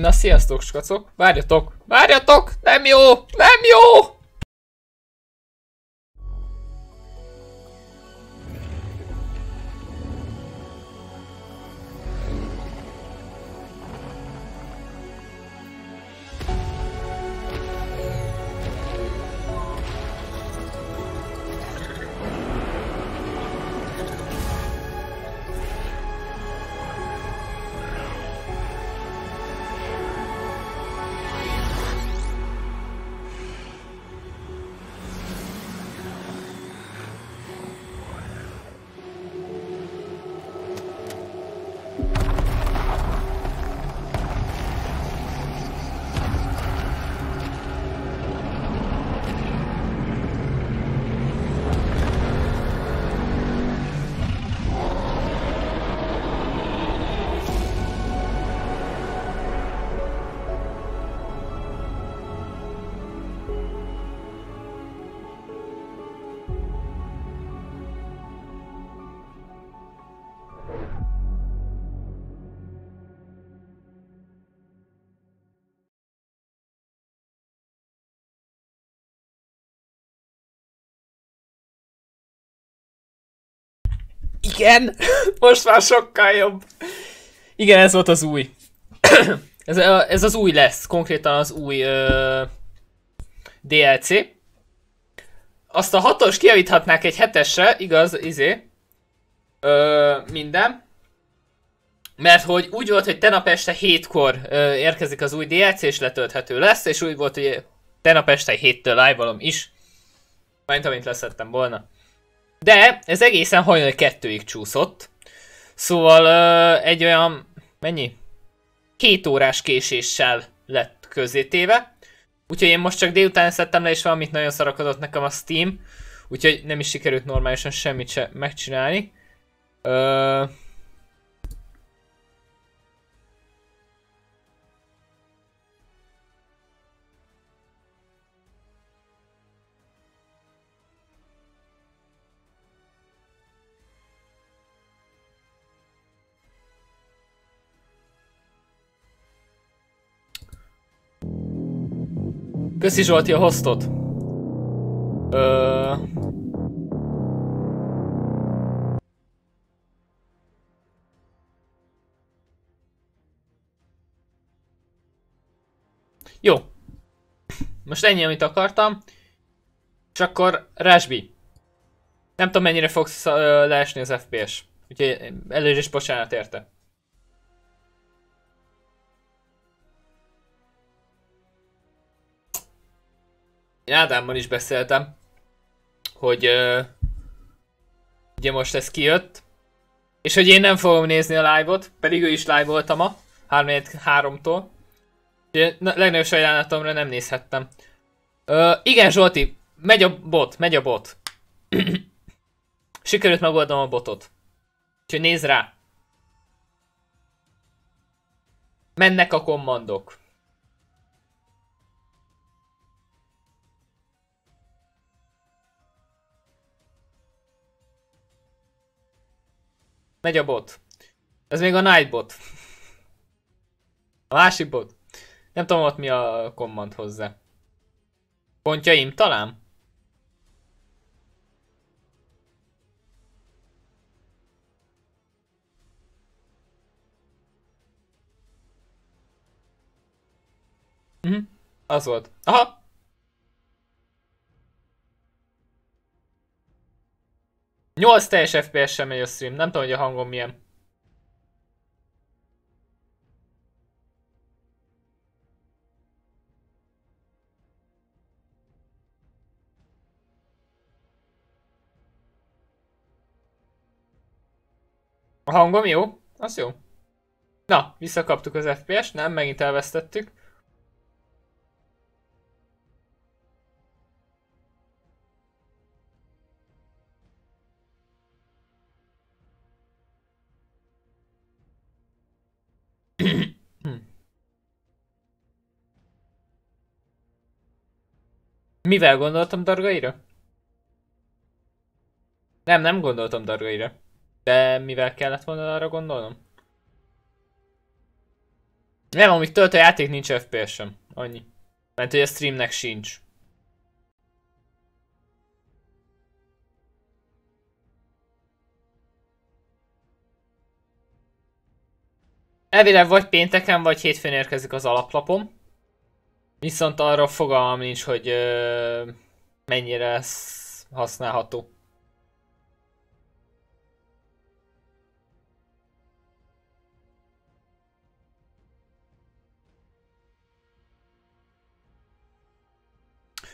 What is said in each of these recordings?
Na sziasztok, skacok! Várjatok! Várjatok! Nem jó! Nem jó! Igen! Most már sokkal jobb. Igen, ez volt az új. ez, ez az új lesz, konkrétan az új ö, DLC. Azt a hatos kiavíthatnák egy hetesre, igaz, izé. Ö, minden. Mert hogy úgy volt, hogy tenap este hétkor ö, érkezik az új DLC, és letölthető lesz, és úgy volt, hogy tenap este héttől live is. Majd amint leszettem volna. De ez egészen hajnal kettőig csúszott. Szóval uh, egy olyan, mennyi? Két órás késéssel lett közzétéve. Úgyhogy én most csak délután szedtem le, és valamit nagyon szarakodott nekem a Steam. Úgyhogy nem is sikerült normálisan semmit se megcsinálni. Uh, Köszi Zsolti a hostot. Ö... Jó. Most ennyi, amit akartam. És akkor Rásbi. Nem tudom mennyire fogsz leesni az FPS. Úgyhogy előre is bocsánat érte. Én Ádámmal is beszéltem, hogy uh, ugye most ez kijött, és hogy én nem fogom nézni a live-ot, pedig ő is live volt ma, 3-tól. Ugye legnagyobb sajnálatomra nem nézhettem. Uh, igen Zsolti, megy a bot, megy a bot. Sikerült megoldom a botot. Úgyhogy nézd rá. Mennek a kommandok. Megy a bot. Ez még a Nightbot. A másik bot. Nem tudom ott mi a command hozzá. Pontjaim talán? Mhm. Az volt. Aha! 8 teljes FPS-sem megy a stream, nem tudom, hogy a hangom milyen. A hangom jó? Az jó. Na, visszakaptuk az FPS-t, nem, megint elvesztettük. Mivel gondoltam dargaira? Nem, nem gondoltam dargaira. De mivel kellett volna arra gondolnom? Nem, amíg tölt a játék, nincs FPS sem. Annyi. Mert hogy a streamnek sincs. Elvileg vagy pénteken, vagy hétfőn érkezik az alaplapom. Viszont arra fogalmam nincs, hogy ö, mennyire lesz használható.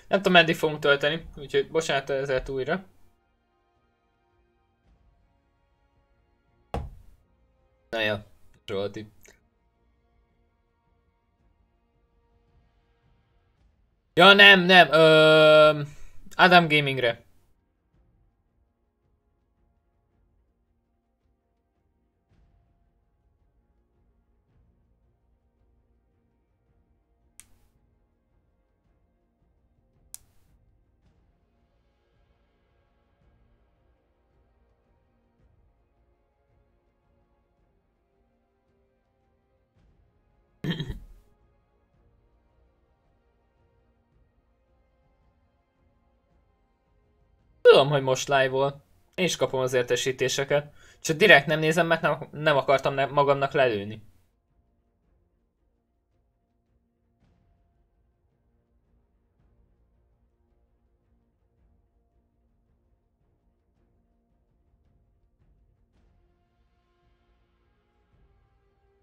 Nem tudom meddig fogunk tölteni, úgyhogy bocsánat ezért újra. Na jó, Zsolti. Ja nem, nem, ö, Adam Gamingre. Tudom, hogy most live-ol. Én is kapom az értesítéseket. Csak direkt nem nézem, mert nem, nem akartam ne, magamnak lelőni.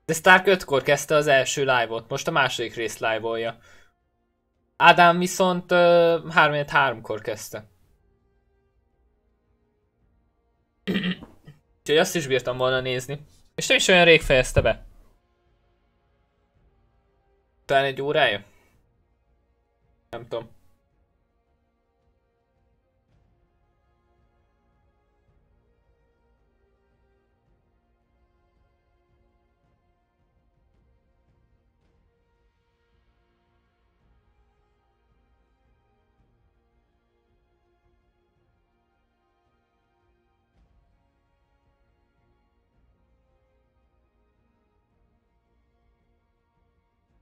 De Stark 5-kor kezdte az első live-ot, most a második rész live-olja. Ádám viszont uh, 3-3-kor kezdte. Úgyhogy azt is bírtam volna nézni. És nem is olyan rég fejezte be. Talán egy órája? Nem tudom.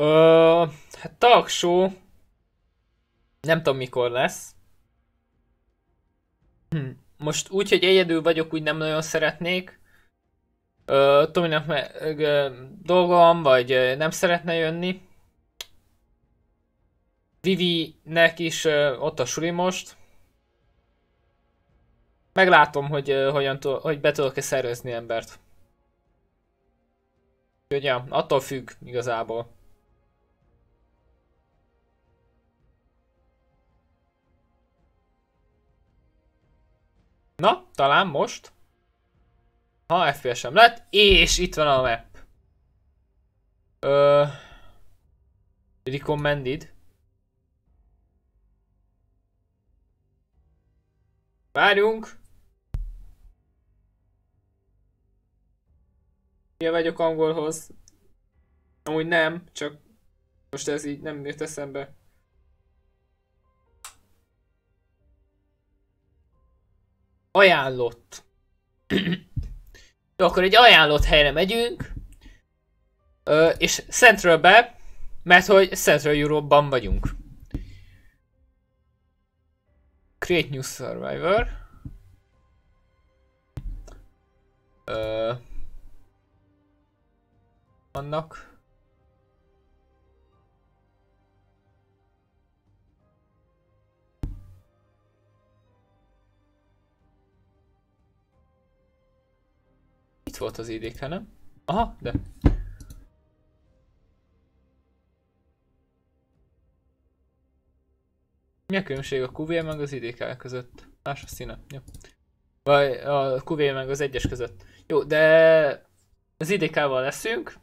Ö, hát talkshow. Nem tudom mikor lesz. Hm. Most úgy, hogy egyedül vagyok, úgy nem nagyon szeretnék. Ö, Tominak meg dolgom, vagy nem szeretne jönni. Vivi-nek is ö, ott a suli most. Meglátom, hogy ö, hogyan hogy be tudok-e szervezni embert. Úgyhogy ja, attól függ igazából. Na, talán most. Ha FPS sem lett, és itt van a map. Ö... Recommended. Várjunk. Milyen vagyok angolhoz? Amúgy nem, csak most ez így nem jött eszembe. Ajánlott. Akkor egy ajánlott helyre megyünk. Ö, és Centralbe, mert hogy Central Europe-ban vagyunk. Create new survivor. Ö, annak volt az IDK, nem? Aha, de... Mi a különbség a QV meg az IDK között? Más a színe, jó. Vagy a QV meg az egyes között. Jó, de az IDK-val leszünk.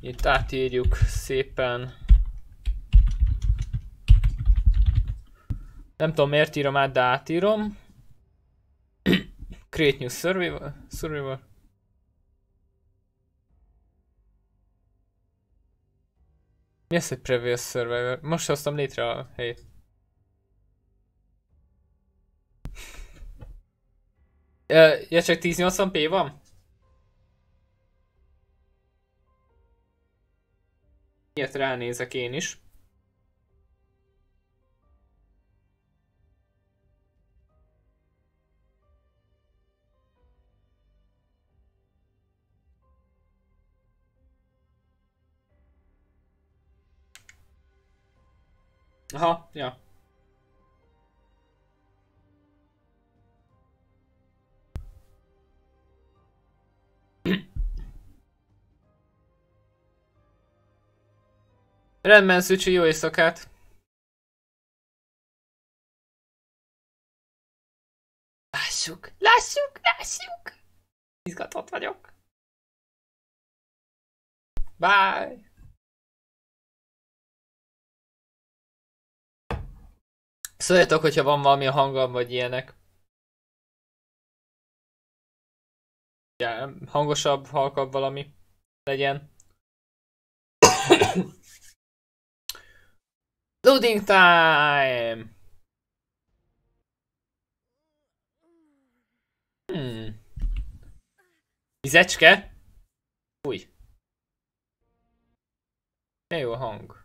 Itt átírjuk szépen. Nem tudom miért írom át, de átírom. Create new survivor. survivor. Mi az, hogy previous survivor? Most hoztam létre a helyét. ja, csak 1080p van? Ilyet ránézek én is. Aha, ja. Rendben, Szücsi, jó éjszakát! Lássuk, lássuk, lássuk! Izgatott vagyok. Bye! Szóljatok, hogyha van valami a hangom, vagy ilyenek. Ja, hangosabb, halkabb valami legyen. Loading time! Hmm. Vizecske? Fúj. Ne jó hang.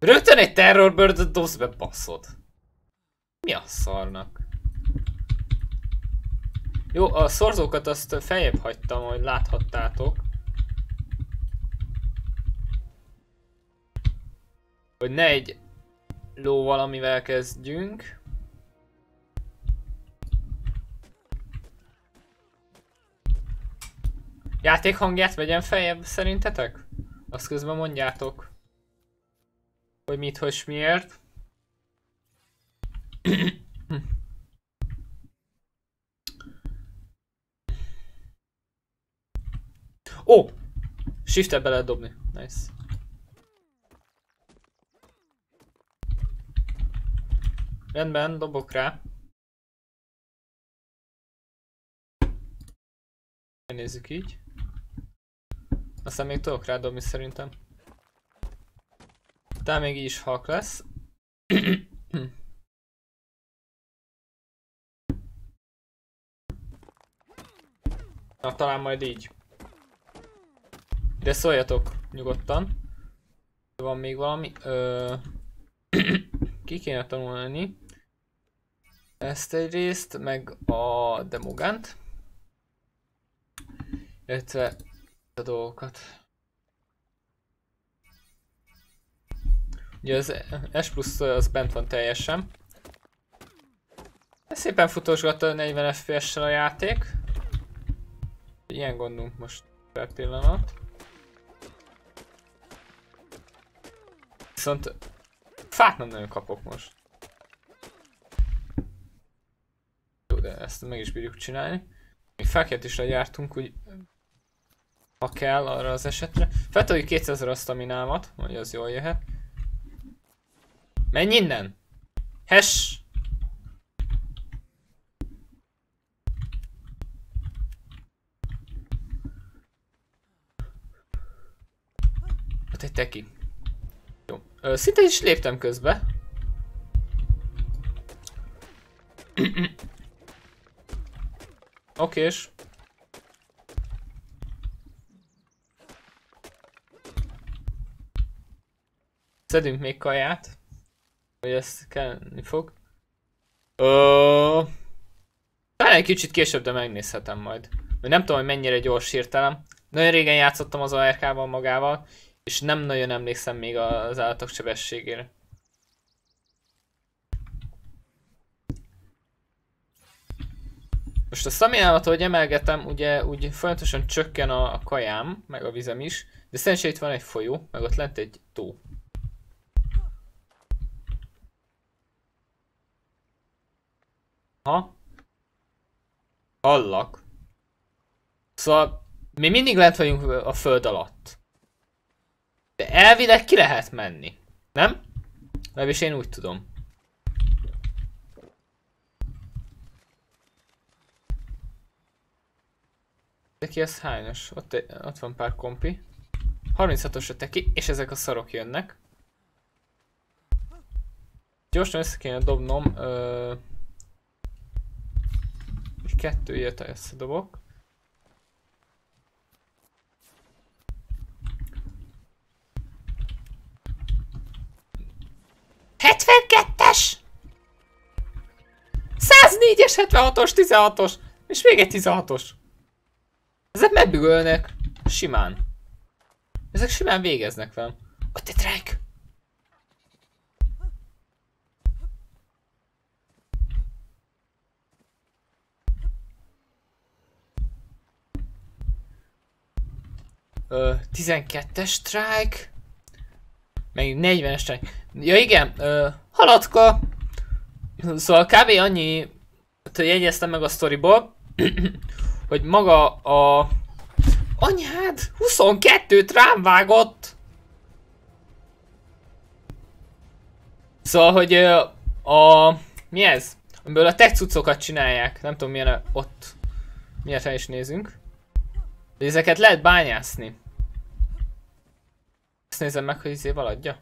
Rögtön egy terrorbördöt dobsz be, baszod. Mi a szarnak? Jó, a szorzókat azt feljebb hagytam, hogy láthattátok. Hogy ne egy ló valamivel kezdjünk. Játék hangját vegyem feljebb szerintetek? Azt közben mondjátok. Hogy mit, hogy miért. Ó! Oh! Shift-e be lehet dobni. Nice. Rendben, dobok rá. Nézzük így. Aztán még tudok rá dobni szerintem. Talán még így is halk lesz. Na, talán majd így. De szóljatok nyugodtan. Van még valami. Ö... Ki kéne tanulni. Ezt egy részt, meg a demogant. Illetve a dolgokat. Ugye az S plusz az bent van teljesen. Szépen futosgatta 40 FPS-sel a játék. Ilyen gondunk most per pillanat. Viszont fát nem nagyon kapok most. Jó, de ezt meg is bírjuk csinálni. Még fákját is legyártunk, úgy ha kell arra az esetre. Feltoljuk 200 a staminámat, hogy az jól jöhet. Menj innen! Hes! Ott egy teki. Jó. Ö, szinte is léptem közbe. Okés. Szedünk még kaját. Hogy ezt kellni fog. Talán egy kicsit később, de megnézhetem majd. Nem tudom, hogy mennyire gyors hirtelen. Nagyon régen játszottam az ARK-val magával, és nem nagyon emlékszem még az állatok sebességére. Most a szaminámat, hogy emelgetem, ugye úgy folyamatosan csökken a, a kajám, meg a vizem is, de szerencsére itt van egy folyó, meg ott lent egy tó. Ha? Hallak. Szóval mi mindig lent vagyunk a föld alatt. De elvileg ki lehet menni. Nem? Legalábbis én úgy tudom. Teki az hányos? Ott, ott van pár kompi. 36-os a teki, és ezek a szarok jönnek. Gyorsan össze kéne dobnom. Ö... kettő ilyet összedobok. Hetvenkettes! 104-es, 76-os, 16-os, és még egy 16-os. Ezek megbügölnek. Simán. Ezek simán végeznek velem. Ott egy trike! 12-es strike. Meg 40-es strike. Ja igen, ö, haladka. Szóval kb. annyi jegyeztem meg a storyból, hogy maga a... Anyád! 22-t rám vágott! Szóval, hogy a... Mi ez? Amiből a tech csinálják. Nem tudom milyen a, ott... Miért is nézünk. Ezeket lehet bányászni. Ezt nézem meg, hogy izé valadja.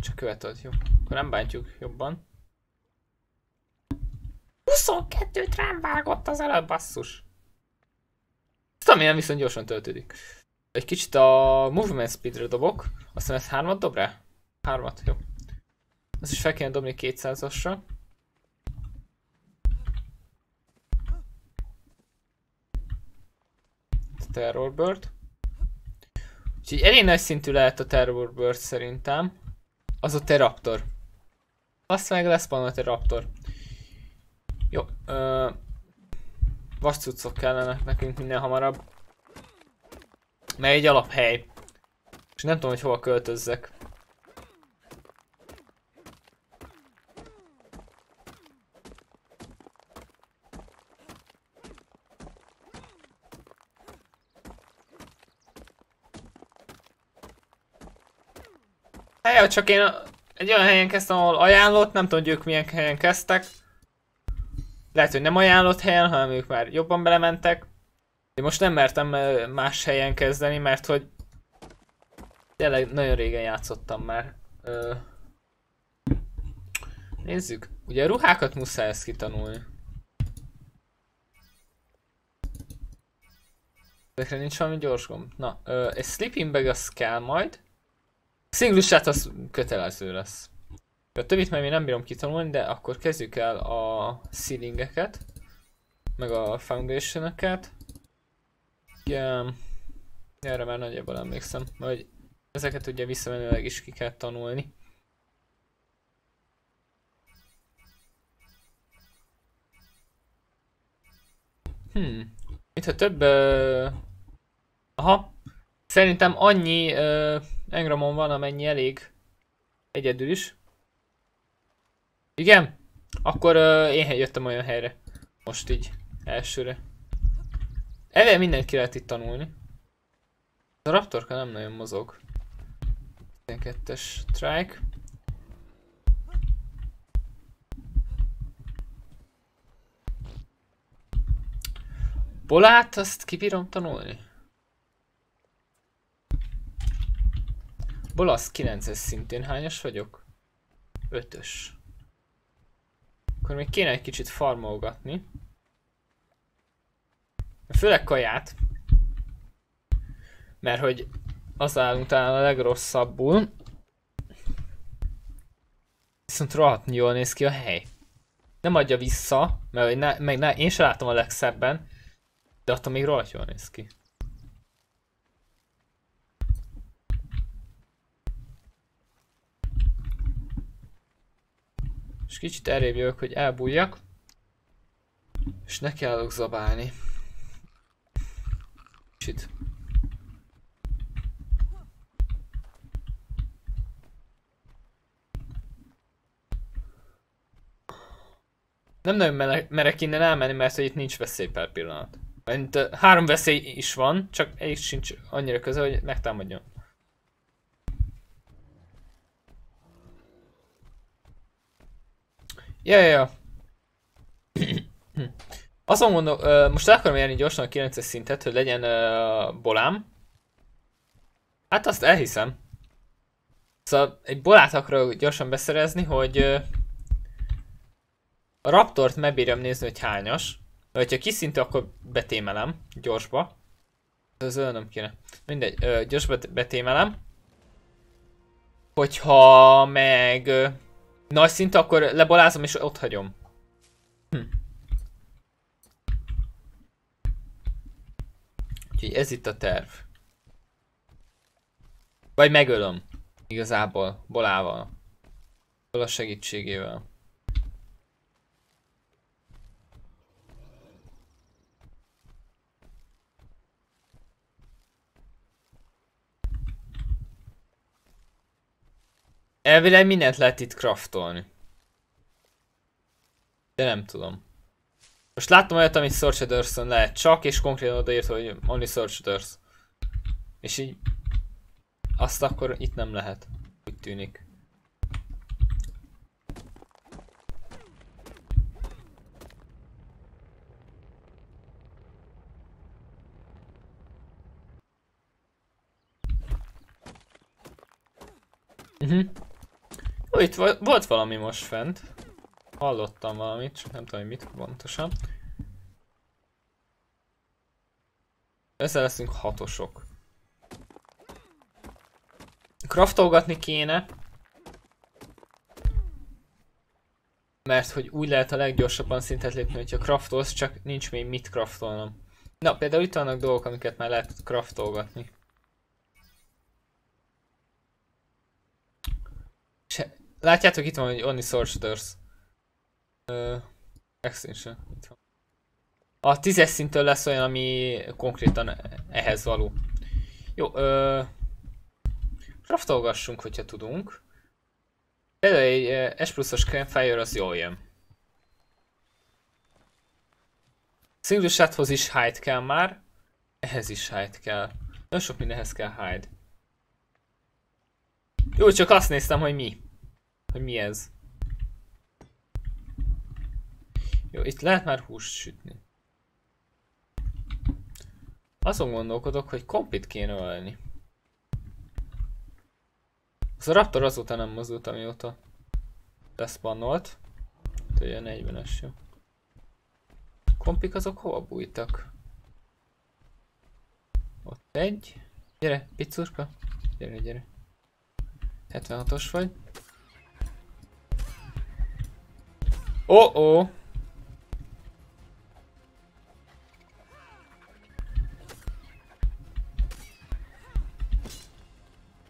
Csak követod, jó. Akkor nem bántjuk jobban. 22-t rám vágott az előbb, basszus. Ezt amilyen viszont gyorsan töltődik. Egy kicsit a movement speedre dobok. Aztán ez hármat dob rá? Hármat, jó. Ezt is fel kéne dobni 200-asra. Terror Bird. Úgyhogy elég nagy szintű lehet a Terror Bird szerintem. Az a Terraptor. Azt meg lesz a Terraptor. Jó, ö... Vascuccok kellenek nekünk minden hamarabb. Mert egy alaphely. És nem tudom, hogy hova költözzek. Hát, csak én egy olyan helyen kezdtem, ahol ajánlott, nem tudom, hogy ők milyen helyen kezdtek. Lehet, hogy nem ajánlott helyen, hanem ők már jobban belementek. Én most nem mertem más helyen kezdeni, mert hogy tényleg nagyon régen játszottam már. Ö... Nézzük. Ugye a ruhákat muszáj ezt kitanulni. Ezekre nincs valami gyors gomb. Na, ö, egy sleeping bag az kell majd. Single shot az kötelező lesz. A többit már még nem bírom kitanulni, de akkor kezdjük el a ceilingeket. Meg a foundation-öket. Igen. Erre már nagyjából emlékszem, hogy ezeket ugye visszamenőleg is ki kell tanulni. Hmm. Itt ha több... Uh... Aha. Szerintem annyi uh, engramon van, amennyi elég. Egyedül is. Igen? Akkor uh, én jöttem olyan helyre. Most így, elsőre. Eleve mindent ki lehet itt tanulni. A raptorka nem nagyon mozog. 12-es strike. Bolát, azt kibírom tanulni? Bolasz 9-es szintén hányos vagyok? 5-ös. Akkor még kéne egy kicsit farmolgatni. Főleg kaját. Mert hogy az állunk talán a legrosszabbul. Viszont rohadt jól néz ki a hely. Nem adja vissza, mert ne, meg ne, én sem látom a legszebben. De attól még rohadt jól néz ki. És kicsit errébb jövök, hogy elbújjak. És ne kellok zabálni. Kicsit. Nem nagyon merek innen elmenni, mert hogy itt nincs veszély per pillanat. Mert három veszély is van, csak egy sincs annyira közel, hogy megtámadjon. Ja, ja, ja. Azon mondom, uh, most el akarom érni gyorsan a 9-es szintet, hogy legyen uh, bolám. Hát azt elhiszem. Szóval egy bolát akarok gyorsan beszerezni, hogy uh, A Raptort megbírjam nézni, hogy hányas. De hogyha kiszintű, akkor betémelem gyorsba. Ez nem kéne. Mindegy, ö, gyorsba betémelem. Hogyha meg ö, nagy szintű, akkor lebalázom és ott hagyom. Hm. Úgyhogy ez itt a terv. Vagy megölöm. Igazából, bolával. a segítségével. Elvileg mindent lehet itt craftolni. De nem tudom. Most láttam olyat, amit Search lehet csak, és konkrétan odaírt, hogy only Search És így... Azt akkor itt nem lehet. Úgy tűnik. Mhm. Itt volt valami most fent. Hallottam valamit, csak nem tudom, hogy mit pontosan. Ezzel leszünk hatosok. Kraftolgatni kéne. Mert hogy úgy lehet a leggyorsabban szintet lépni, hogyha kraftolsz, csak nincs még mit kraftolnom. Na, például itt vannak dolgok, amiket már lehet kraftolgatni. Látjátok, itt van, hogy Only Sorcerers. Uh, Extinction. Itt van. A tízes szintől lesz olyan, ami konkrétan ehhez való. Jó, ö... Craftolgassunk, hogyha tudunk. Például egy S pluszos campfire az jól jön. Single shothoz is hide kell már. Ehhez is hide kell. Nagyon sok mindenhez kell hide. Jó, csak azt néztem, hogy mi. Hogy mi ez? Jó, itt lehet már húst sütni. Azon gondolkodok, hogy kompit kéne ölni. Az a Raptor azóta nem mozdult, amióta beszpannolt. Ugye 40-es jó. Kompik azok hova bújtak? Ott egy. Gyere, pizzurka. Gyere, gyere. 76-os vagy. Oh oh.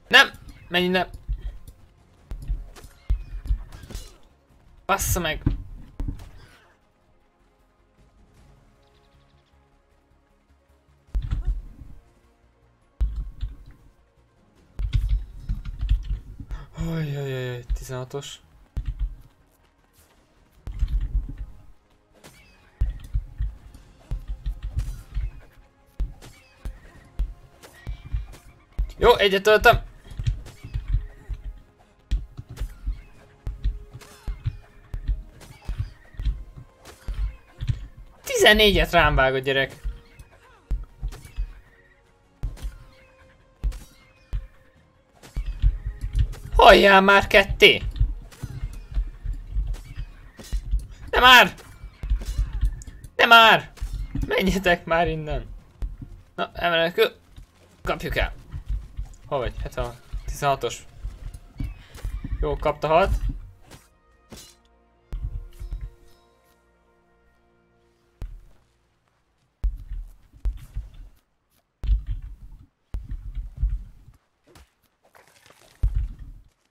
Nem! Menj nem! Bassza meg! Ajajaj, 16-os. Jó, egyet töltöm. Tizennégyet rám vág a gyerek. Halljál már ketté! Nem már! Nem már! Menjetek már innen! Na, emelek, kapjuk el. Hol vagy? 76. 16-os. Jó, kapta hat.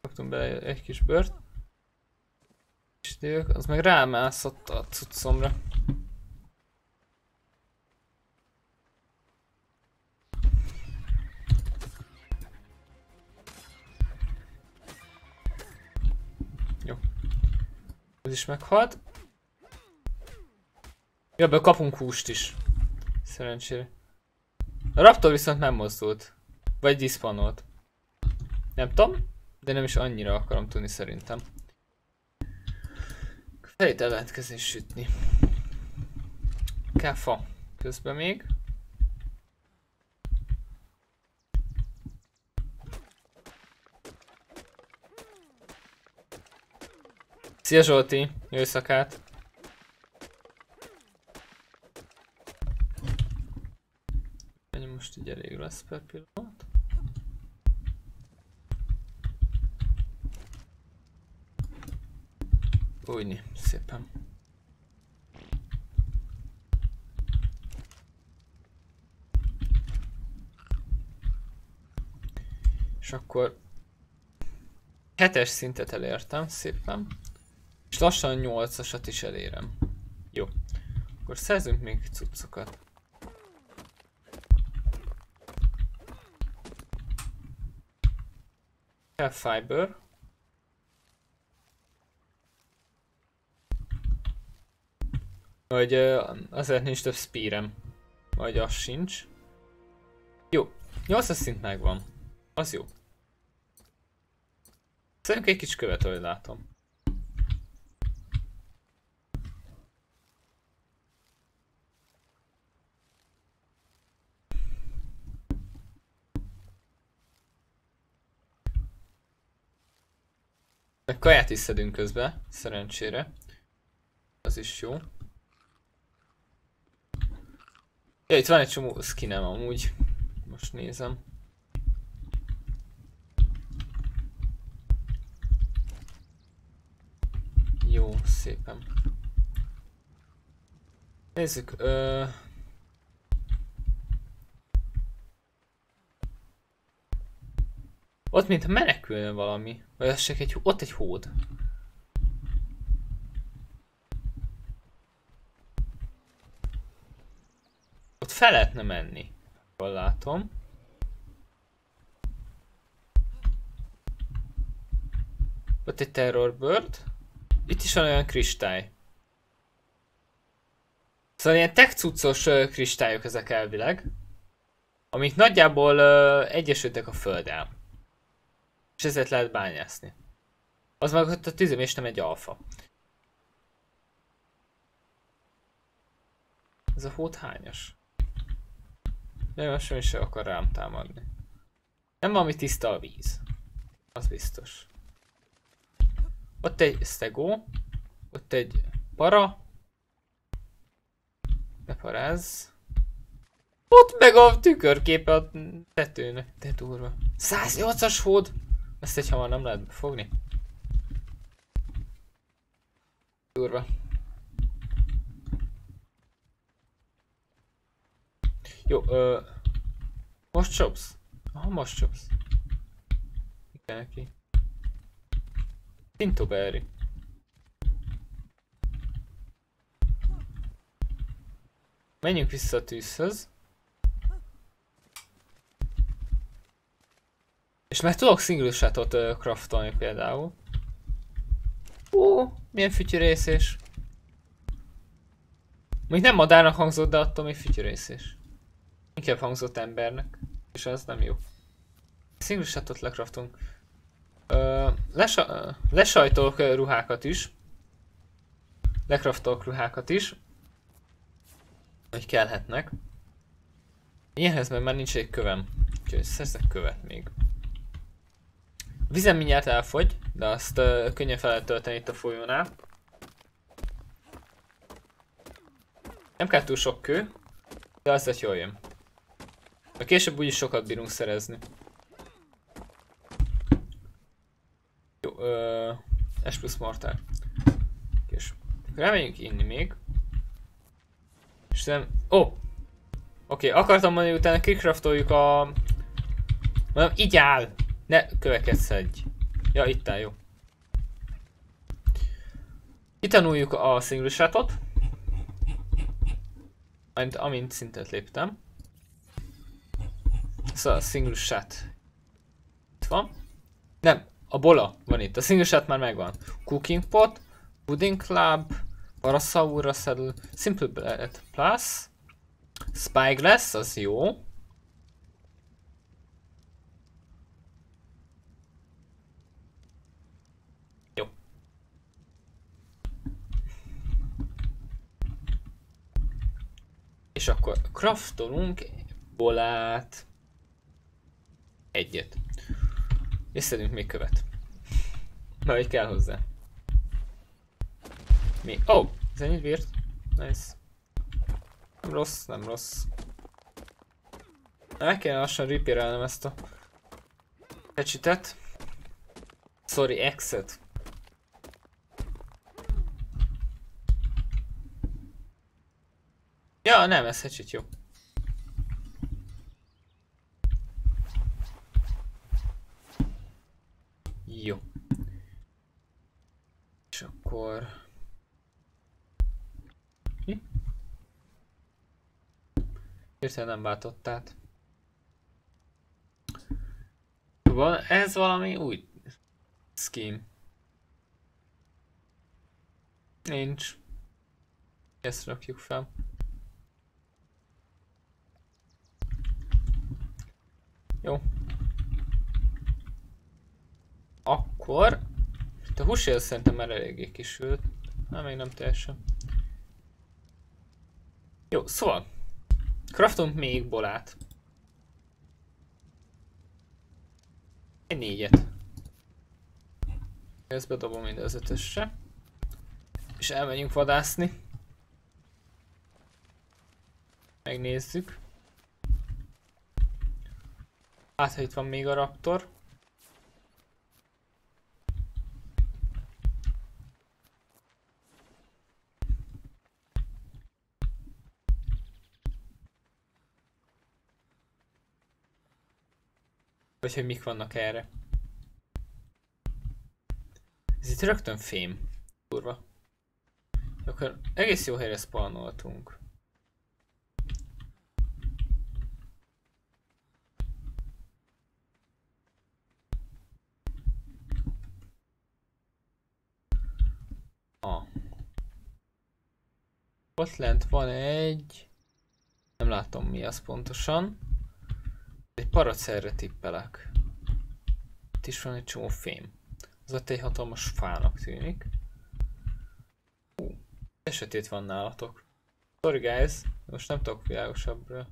Kaptunk bele egy kis bört. És az meg rámászott a cuccomra. Is meghalt. Ja, ebből kapunk húst is. Szerencsére. A raptor viszont nem mozdult. Vagy diszpanolt. Nem tudom, de nem is annyira akarom tudni szerintem. Felét el lehet kezdeni sütni. Káfa. Közben még. Szia Zsolti, jó éjszakát! Mennyi most így elég lesz per pillanat? Újni, szépen. És akkor hetes szintet elértem, szépen. És lassan nyolcasat is elérem. Jó. Akkor szerzünk még cuccokat. Kell fiber. Vagy azért nincs több spearem. Vagy az sincs. Jó. 8 szint megvan. Az jó. Szerintem egy kis követ, ahogy látom. Meg kaját is szedünk közben, szerencsére. Az is jó. Ja, itt van egy csomó skinem amúgy. Most nézem. Jó, szépen. Nézzük, ö... Ott mintha menekülne valami. Vagy az csak egy, ott egy hód. Ott fel lehetne menni. Jól látom. Ott egy terror bird. Itt is van olyan kristály. Szóval ilyen tech cuccos kristályok ezek elvileg. Amik nagyjából uh, egyesültek a földdel. És ezért lehet bányászni. Az meg ott a tüzemés nem egy alfa. Ez a hót hányas? Nem, most sem is akar rám támadni. Nem valami tiszta a víz. Az biztos. Ott egy stegó. Ott egy para. Ne parázz. Ott meg a tükörképe a tetőnek. De durva. 108-as hód. Ezt egy hamar nem lehet fogni. Durva. Jó, ö... Most chopsz? Aha, most chopsz. Mi kell neki? Tintoberry. Menjünk vissza a tűzhöz. És meg tudok single shotot craftolni például. Ó, milyen fütyörészés. Még nem madárnak hangzott, de attól még fütyörészés. Inkább hangzott embernek. És az nem jó. Single shotot lekraftunk. Uh, lesa uh, lesajtolok uh, ruhákat is. Lekraftolok ruhákat is. Hogy kellhetnek. Ilyenhez mert már nincs egy kövem. Úgyhogy szerzek követ még. Vizem mindjárt elfogy, de azt uh, könnyen fel lehet tölteni itt a folyónál. Nem kell túl sok kő, de az hogy jól jön. A később úgyis sokat bírunk szerezni. Jó, ö, S plusz mortál. És remegyünk inni még. És nem... Ó! Oh! Oké, okay, akartam mondani, hogy utána kicraftoljuk a... Mondom, így áll! Ne szedj. Ja, itt áll, jó. Kitanuljuk a single shotot. Majd amint szintet léptem. Szóval a single shot. Itt van. Nem, a bola van itt. A single shot már megvan. Cooking pot, pudding club, Parasaura saddle, simple blade plus, spyglass, az. Jó. És akkor craftolunk bolát. Egyet. És szedünk még követ. Mert hogy kell hozzá. Mi? Oh! Ez ennyit bírt. Nice. Nem rossz, nem rossz. Meg kéne lassan repairelnem ezt a pecsitet. Sorry, exit. Ja, nem, ez hecsit jó. Jó. És akkor... Mi? Nem váltott át. Van, ez valami új scheme. Nincs. Ezt rakjuk fel. Jó. Akkor... Itt a húsél szerintem már eléggé kisült. Na, még nem teljesen. Jó, szóval. Craftunk még bolát. Egy négyet. Ezt bedobom mind az ötösre. És elmegyünk vadászni. Megnézzük. Hát, ha itt van még a raptor. Vagy hogy mik vannak erre. Ez itt rögtön fém. Kurva. Akkor egész jó helyre spawnoltunk. Ah. Ott lent van egy... Nem látom mi az pontosan. Egy paracerre tippelek. Itt is van egy csomó fém. Az ott egy hatalmas fának tűnik. Hú, esetét van nálatok. Sorry guys, most nem tudok világosabbra.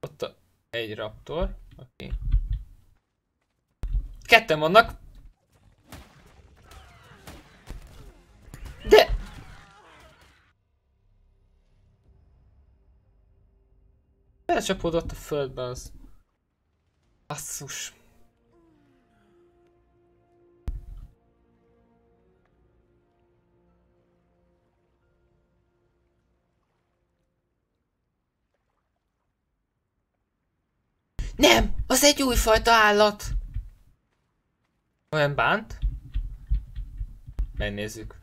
Ott a egy raptor. Okay. Ketten vannak! De! Belecsapódott a földbe az. Asszus. Nem! Az egy újfajta állat! Olyan bánt? Megnézzük.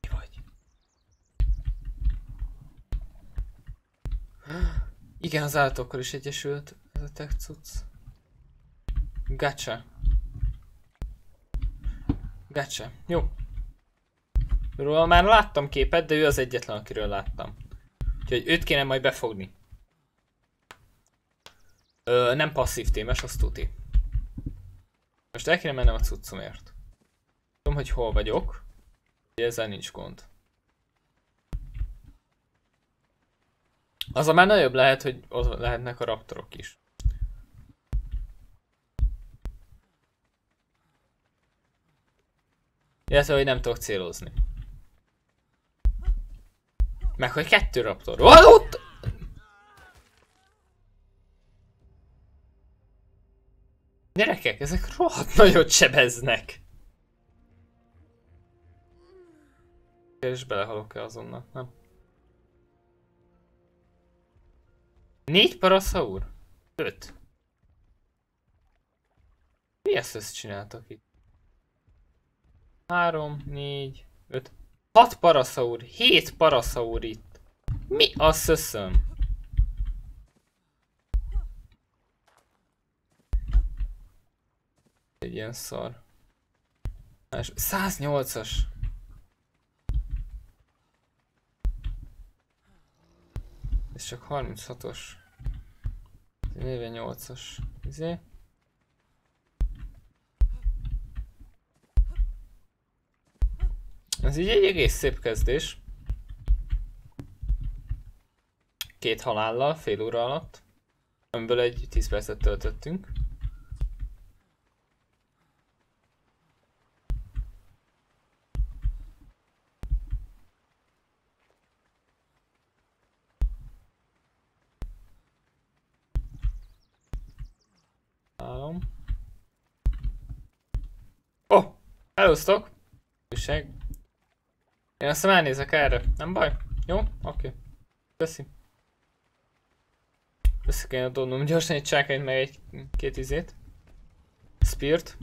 Mi vagy? Igen, az állatokkal is egyesült ez a tech cucc. Gotcha. Gotcha. Jó. Róla már láttam képet, de ő az egyetlen, akiről láttam. Úgyhogy őt kéne majd befogni. Ö, nem passzív témes, azt tuti. Most el kéne mennem a cuccomért. Tudom, hogy hol vagyok. Ezzel nincs gond. Az a már nagyobb lehet, hogy ott lehetnek a raptorok is. Illetve, hogy nem tudok célozni. Meg hogy kettő raptor. Van ott! Gyerekek, ezek rohadt nagyot sebeznek. És belehalok-e azonnal, nem? Négy paraszaur? Öt. Mi ezt, ezt csináltak itt? Három, négy, öt. 6 paraszaur, 7 paraszaur itt. Mi a szöszöm? Egy ilyen szar. 108-as. Ez csak 36-os. 48-as. Izé. Ez így egy egész szép kezdés. Két halállal, fél óra alatt. Amiből egy 10 percet töltöttünk. Elosztok. Újság. Én aztán elnézek erre. Nem baj? Jó? Oké. Okay. Köszi. Össze kéne dobnom gyorsan egy csákányt meg egy két izét. Spirit.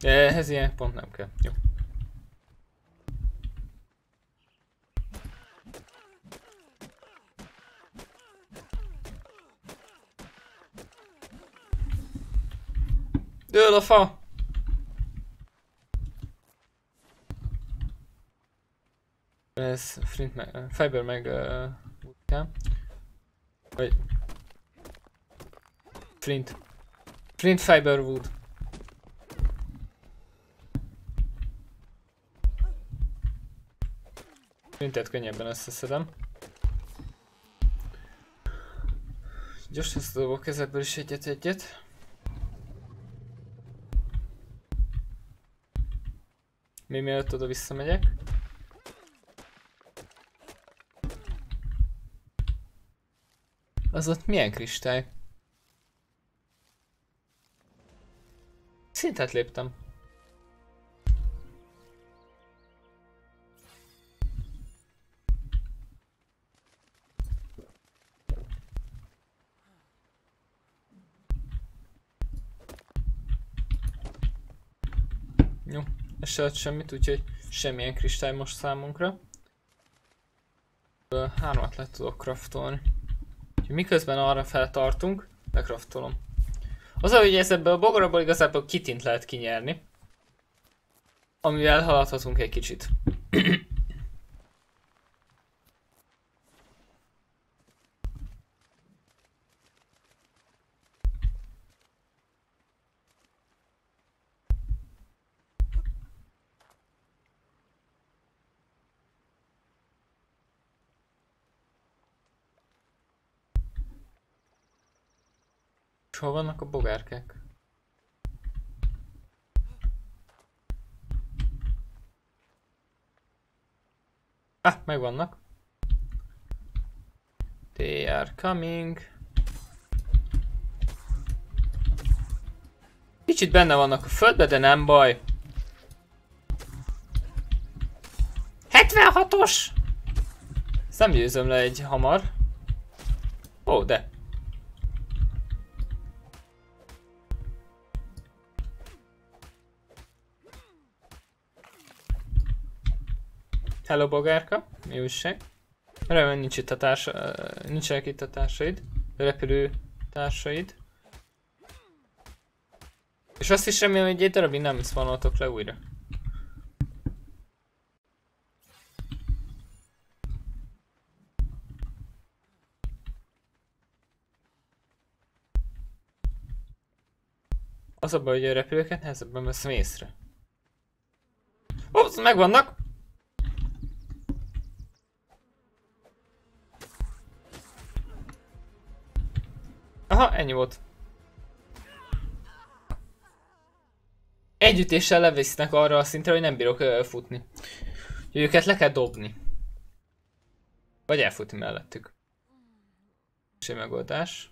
Ehhez ilyen pont nem kell. Jó. Dől a fa! Ez flint meg, fiber meg uh, wood Vagy... Flint. Flint fiber wood. Flintet könnyebben összeszedem. Gyorsan dobok ezekből is egyet-egyet. Mi mielőtt oda visszamegyek. Az ott milyen kristály? Szintet léptem. Se semmit, úgyhogy semmilyen kristály most számunkra. Hármat le tudok craftolni. Úgyhogy miközben arra feltartunk, lekraftolom. Az, hogy ez ebből a bogarakból igazából kitint lehet kinyerni. Amivel haladhatunk egy kicsit. Hol vannak a bogárkák? Ah, megvannak. They are coming. Kicsit benne vannak a földbe, de nem baj. 76-os! Ezt nem győzöm le egy hamar. Ó, de. Hello bogárka, mi újság? Remélem nincs itt a társa, nincsenek itt a társaid, repülő társaid. És azt is remélem, hogy egy darabig nem szvanoltok le újra. Az a baj, hogy a repülőket nehezebben veszem észre. Ó, megvannak! Aha, ennyi volt. Együttéssel levisznek arra a szintre, hogy nem bírok futni. Úgyhogy őket le kell dobni. Vagy elfutni mellettük. És megoldás.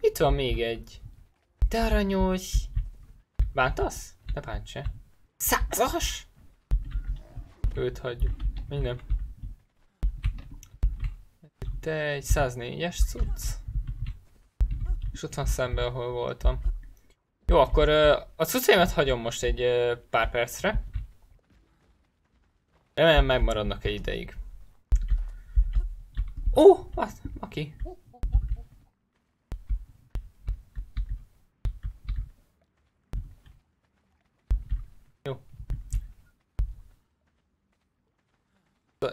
Itt van még egy. Te aranyos! Bántasz? Ne bánts se. Százas! Őt hagyjuk. Minden. Te egy 104-es cucc. És ott van szembe, ahol voltam. Jó, akkor a cuccaimat hagyom most egy pár percre. Remélem megmaradnak egy ideig. Ó, oh, az, aki.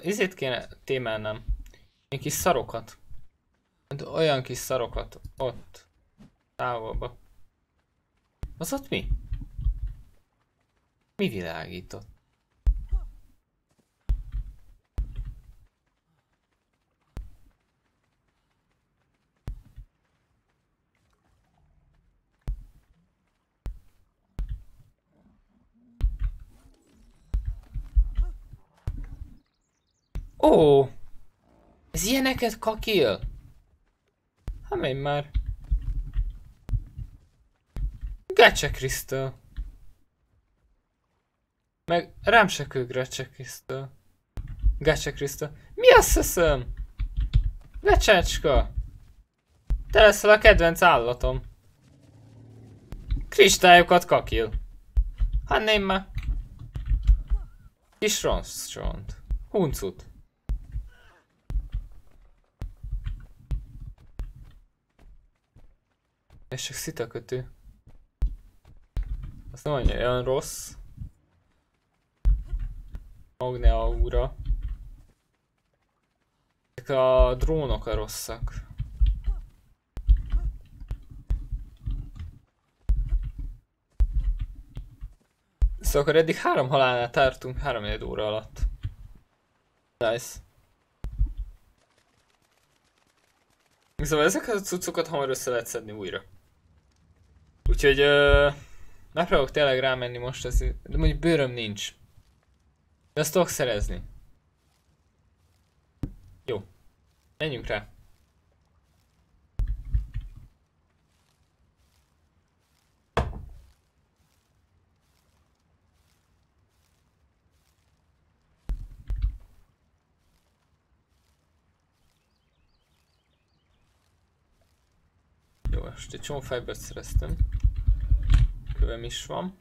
Izét kéne témelnem. Egy kis szarokat. Olyan kis szarokat. Ott. Távolba. Az ott mi? Mi világított? Ó! Ez ilyeneket kakil? Hát menj már. Gecse Krisztál. Meg rám se kő Grecse Krisztál. Gecse Krisztál. Mi a szeszem? Lecsácska! Te leszel a kedvenc állatom. Kristályokat kakil. Hát nem már. Kis rossz csont. Huncut. Ez csak szitakötő. Azt nem mondja, olyan rossz. Magne aura. Ezek a drónok a rosszak. Szóval akkor eddig három halálnál tartunk három óra alatt. Nice. Szóval ezeket a cuccokat hamar össze lehet szedni újra. Úgyhogy uh, megpróbálok tényleg rámenni most, ez, de mondjuk bőröm nincs. De ezt tudok szerezni. Jó. Menjünk rá. Jó, most egy csomó fibert szereztem. Kövem is van.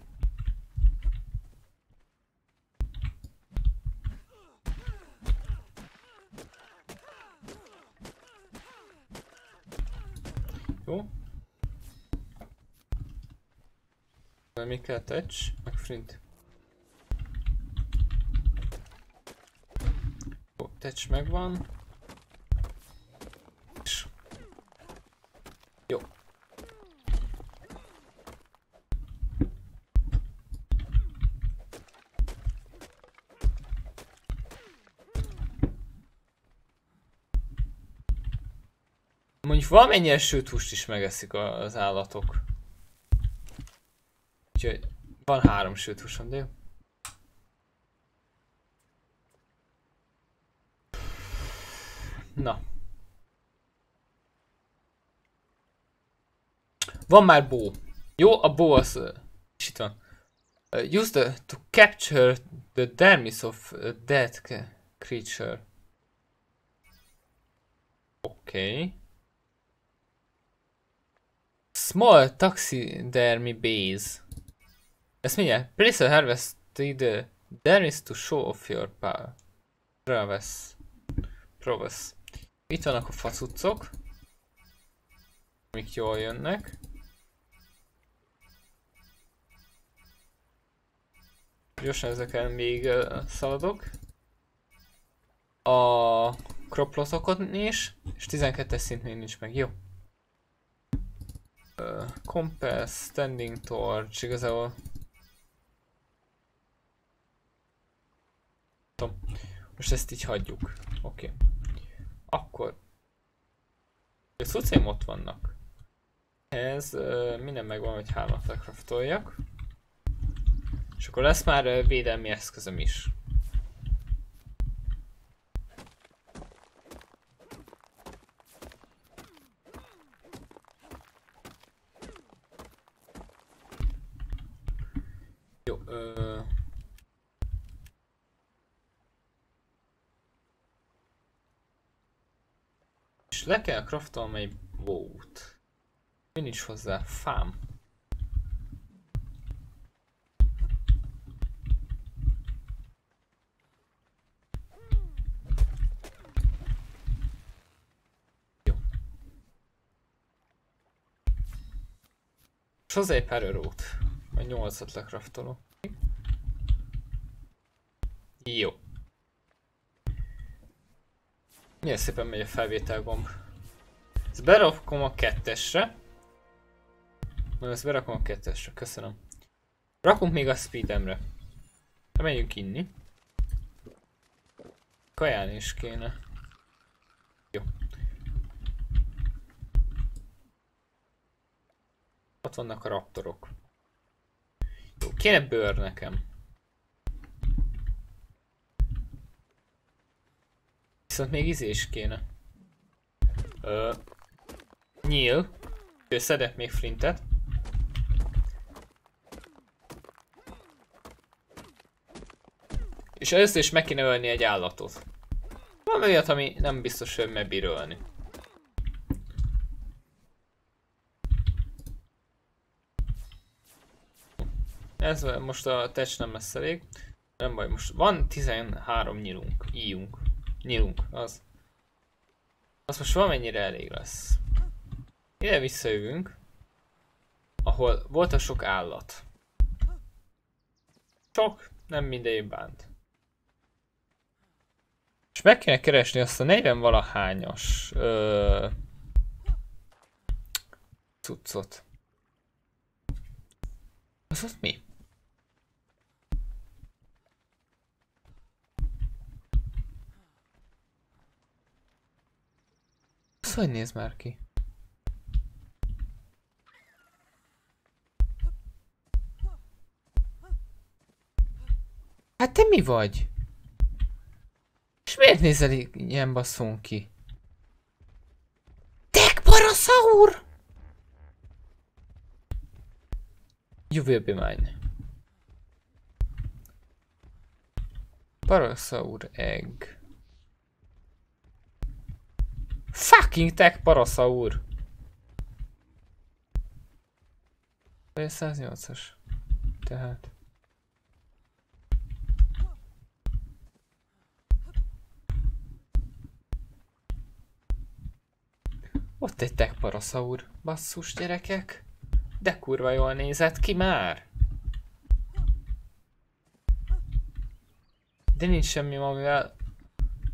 Jó. Mi kell touch, meg frint. Jó, touch megvan. Jó. Mondjuk valamennyire sült húst is megeszik az állatok. Úgyhogy van három sült húsom, de jó. Na. Van már bó. Jó, a bó az... Uh, itt van. Uh, use the, to capture the dermis of dead creature. Okay. Small taxidermy base. Ezt mindjárt. Place a harvest the dermis to show off your power. Prowess. Prowess. Itt vannak a facuccok. Amik jól jönnek. Gyorsan ezeken még szaladok. A kroplotokon is, és 12-es szint még nincs meg. Jó. Uh, compass, standing torch, igazából... Tom. Most ezt így hagyjuk. Oké. Okay. Akkor... A szucém ott vannak. Ez uh, minden megvan, hogy hármat lekraftoljak. És akkor lesz már védelmi eszközöm is. Jó, ö... És le kell craftolni egy boat. Mi nincs hozzá? Fám. hozzá egy perőrót. Majd nyolcat lekraftolok. Jó. Milyen szépen megy a felvétel gomb. Ezt berakom a kettesre. Na, ezt berakom a kettesre, köszönöm. Rakunk még a speedemre. Menjünk inni. Kaján is kéne. Jó. Ott vannak a raptorok. Jó, kéne bőr nekem. Viszont még izé is kéne. Ö, nyíl. Ő szedett még flintet. És először is meg kéne ölni egy állatot. Van olyat, ami nem biztos, hogy megbír ölni. Ez most a tecs nem lesz elég. Nem baj, most van 13 nyilunk, íjunk. Nyilunk, az. Az most valamennyire elég lesz. Ide visszajövünk. Ahol volt a sok állat. Sok, nem mindegyik bánt. És meg kéne keresni azt a 40 valahányas ö, cuccot. Az ott mi? Hogy néz már ki? Hát te mi vagy? És miért nézel ilyen baszón ki? Tek paraszaur! You will be mine. Paraszaur egg. Fucking tech paraszaur! 108-as. Tehát. Ott egy tech paraszaur. Basszus gyerekek. De kurva jól nézett ki már. De nincs semmi, amivel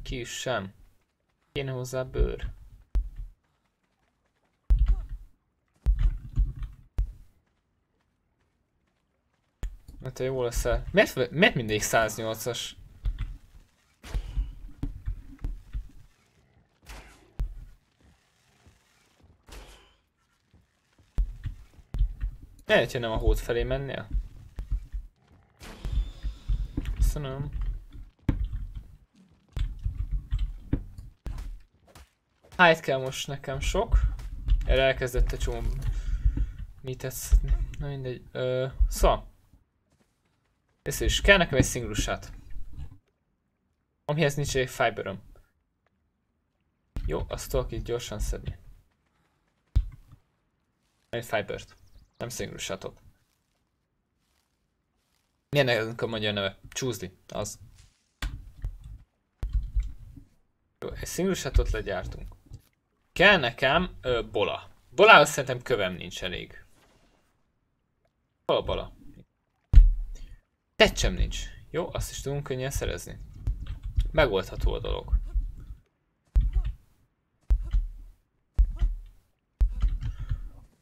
ki is sem. Kéne hozzá bőr. Hát jó lesz el. Miért, mindig 108-as? Lehet, hogy nem a hót felé mennél? Köszönöm. Hájt kell most nekem sok. Erre elkezdett egy csomó mit tetszett. Na mindegy. Ö, szóval. Ezt is kell nekem egy single shot. Amihez nincs egy fiberöm. Jó, azt tudok itt gyorsan szedni. Egy fibert. Nem single shotot. Milyen ennek a magyar neve? Csúzli, az. Jó, egy single shotot legyártunk. Kell nekem ö, bola. Bolához szerintem kövem nincs elég. Hol a bola? Tecsem nincs. Jó, azt is tudunk könnyen szerezni. Megoldható a dolog.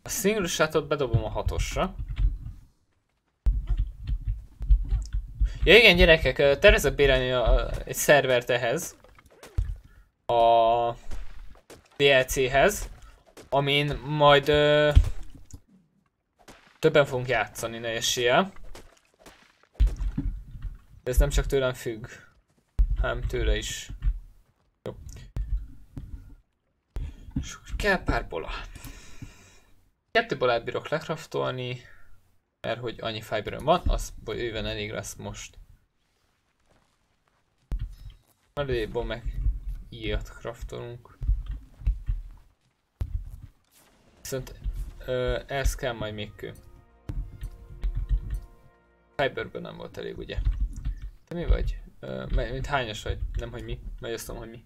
A single shotot bedobom a hatosra. Ja igen gyerekek, tervezek bérelni a, egy szervert ehhez. A DLC-hez. Amin majd ö, többen fogunk játszani, ne esélye. De ez nem csak tőlem függ, hanem tőle is. Jó. És kell pár bola. Kettőből átbírok lekraftolni, mert hogy annyi fiberem van, az bőven elég lesz most. Maradékból meg ilyet kraftolunk. Viszont ö, ez kell majd még kő. Fiberből nem volt elég, ugye? Te mi vagy? Ö, mint hányas vagy? Nem, hogy mi. Megy hogy mi.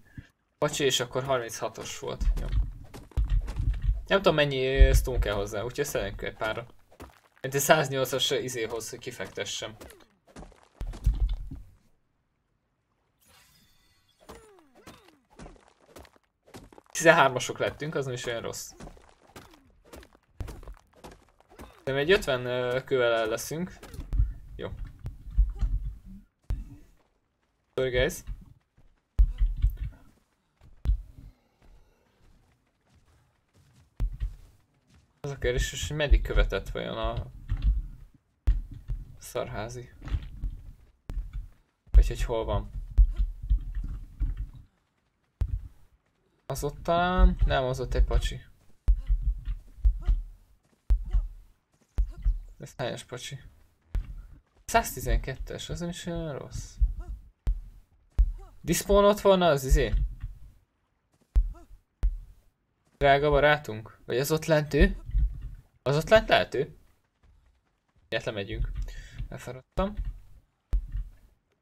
Pacsi, és akkor 36-os volt. Jó. Nem tudom mennyi stone kell hozzá, úgyhogy szeretnék egy párra. Mint egy 108-as izéhoz, hogy kifektessem. Tizenhármasok lettünk, az nem is olyan rossz. De egy 50 kövel el leszünk. Jó. Sorry guys. Az a kérdés, hogy meddig követett vajon a szarházi? Vagy hogy hol van? Az ott talán... Nem, az ott egy pacsi. Ez helyes pacsi. 112-es, az nem is olyan rossz. Dispawn ott van az izé? Drága barátunk? Vagy az ott lent ő? Az ott lent lehet ő? Ilyet lemegyünk. Elfáradtam.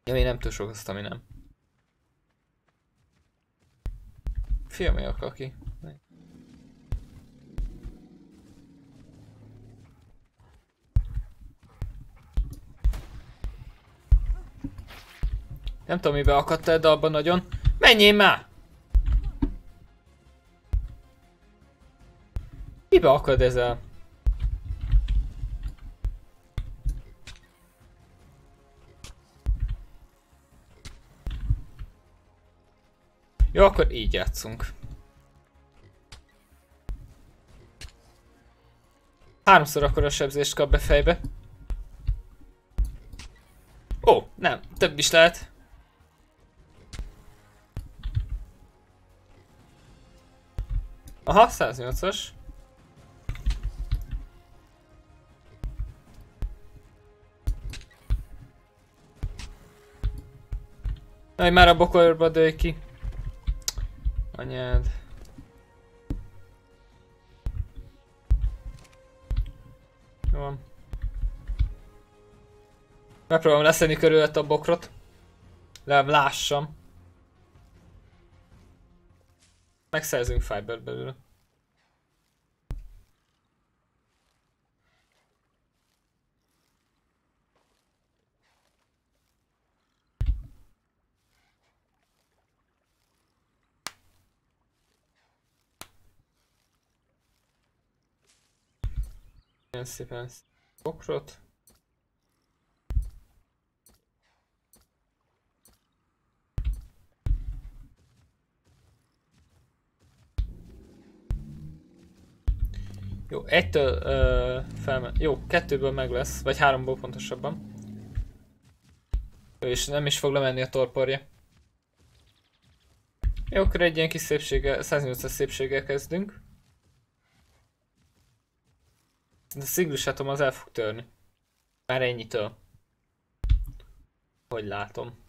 Ja, még nem túl sok azt, ami nem. Fiam, mi akar ki? Nem tudom, mibe akadtál, de abban nagyon. Menjél már! Mibe akad ezzel? Jó, akkor így játszunk. Háromszor akkor a sebzést kap be fejbe. Ó, nem, több is lehet. Aha, 108-as. Aj, már a bokorba dőj ki. Anyád. Jó van. Megpróbálom leszedni körülött a bokrot. Legalább lássam. Megszerzünk fiber belőle. Nagyon szépen bokrot. Jó, egytől uh, felme... Jó, kettőből meg lesz, vagy háromból pontosabban. És nem is fog lemenni a torporja. Jó, akkor egy ilyen kis szépséggel, 180 szépséggel kezdünk. De sziglusátom az el fog törni. Már ennyitől. Hogy látom.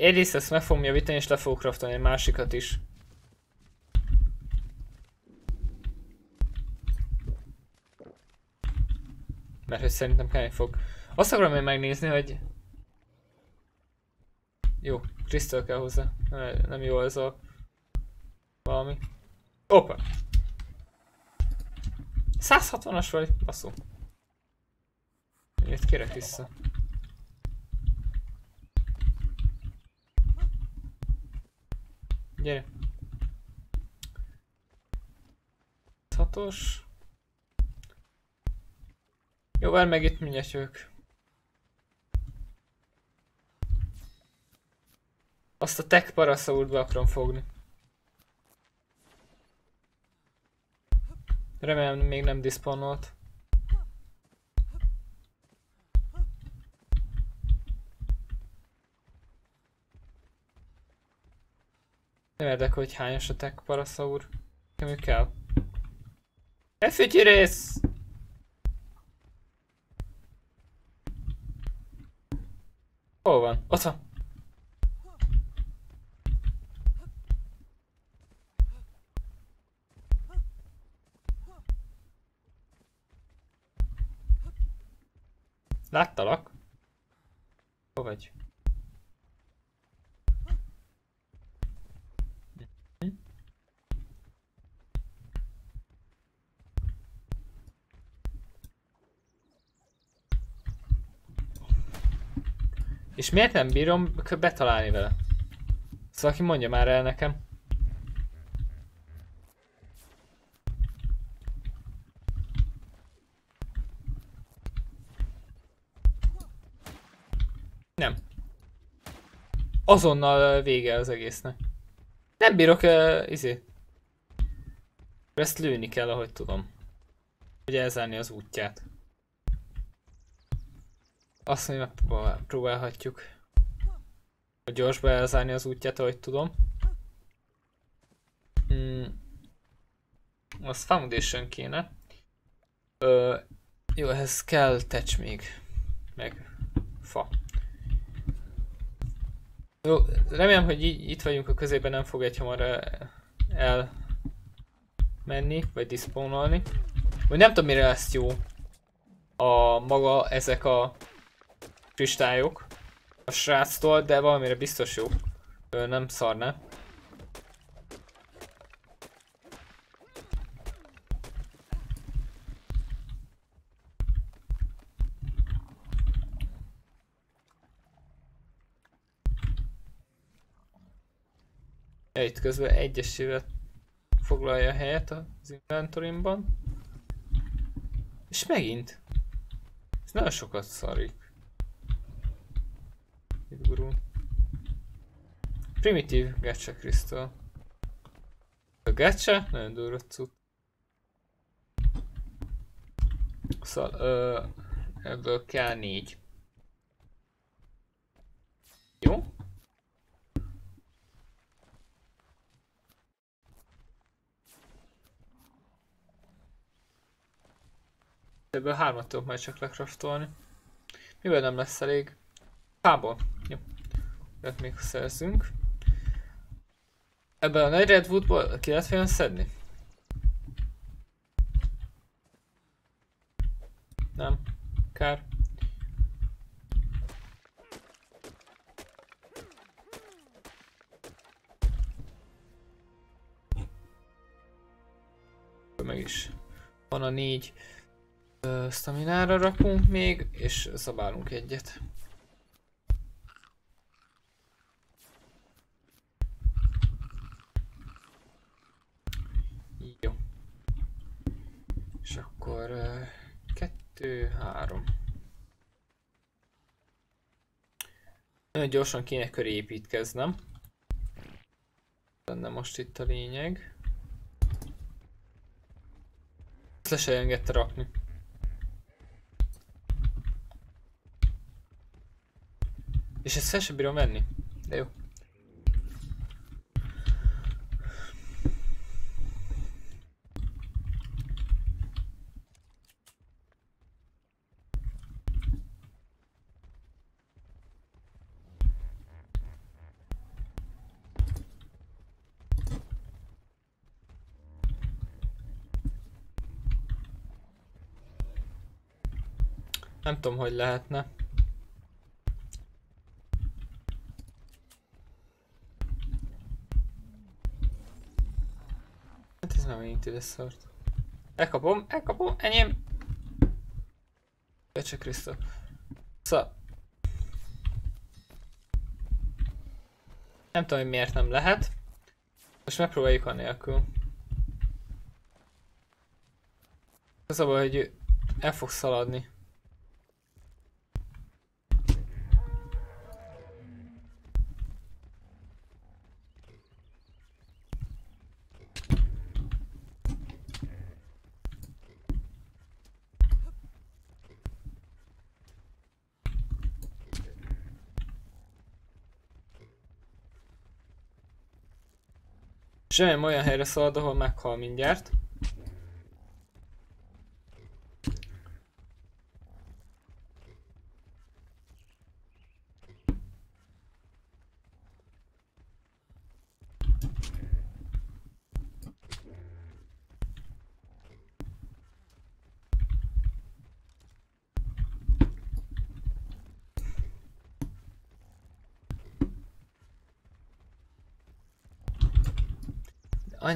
Egyrészt ezt meg fogom javítani és le fogok craftolni egy másikat is. Mert hogy szerintem kelleni fog. Azt akarom én megnézni, hogy jó, Crystal kell hozzá. Nem jó ez a... Valami. Opa! 160-as vagy? Baszó. Miért kérek vissza? Gyere. Hatos. Jó, várj meg itt mindjárt jövök. Azt a tech paraszault be akarom fogni. Remélem még nem diszponolt. Nem érdekel, hogy hányos a tech paraszaur. Nekem kell. Effügyi rész! Hol van? Ott van. Láttalak. Hol vagy? És miért nem bírom betalálni vele? Szóval aki mondja már el nekem. Nem. Azonnal vége az egésznek. Nem bírok, uh, izé. Ezt lőni kell, ahogy tudom. Hogy elzárni az útját. Azt mondja, megpróbálhatjuk. Hogy gyorsba elzárni az útját, ahogy tudom. Hmm. Az foundation kéne. Ö, jó, ehhez kell touch még. Meg fa. Jó, remélem, hogy itt vagyunk a közében nem fog egy hamar el menni, vagy diszponolni. Vagy nem tudom mire lesz jó a maga ezek a kristályok a sráctól, de valamire biztos jó. Ő nem szarna. Ja, itt közben egyesével foglalja helyet az inventorimban. És megint. Ez nagyon sokat szarik. Itt gurul. Primitív gacha crystal. A gacha? Nagyon durva cucc. Szóval, ö, ebből kell négy. Jó? Ebből hármat tudok majd csak lekraftolni. Mivel nem lesz elég? Fából. Ezt még szerzünk. Ebből a nagy redwoodból ki lehet olyan szedni? Nem. Kár. Meg is. Van a négy staminára rakunk még, és szabálunk egyet. Jó. És akkor kettő, három. Nagyon gyorsan kéne köré építkeznem. Lenne most itt a lényeg. Ezt le se engedte rakni. És ezt fel bírom venni. De jó. Nem tudom, hogy lehetne. megint ide szart. Elkapom, elkapom, enyém! Becse Krisztó. Szóval... Nem tudom, hogy miért nem lehet. Most megpróbáljuk nélkül. Az a baj, hogy el fog szaladni. És olyan helyre szalad, ahol meghal mindjárt.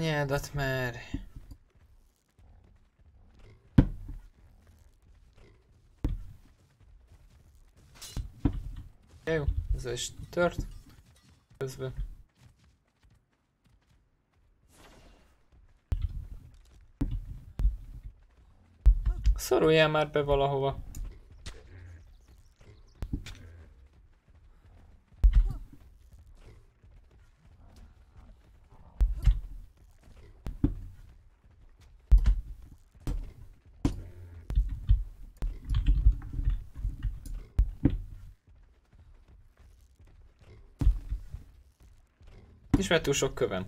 Anyádat már. Jó, ez is tört. Közben. Szoruljál már be valahova. Mert túl sok kövem.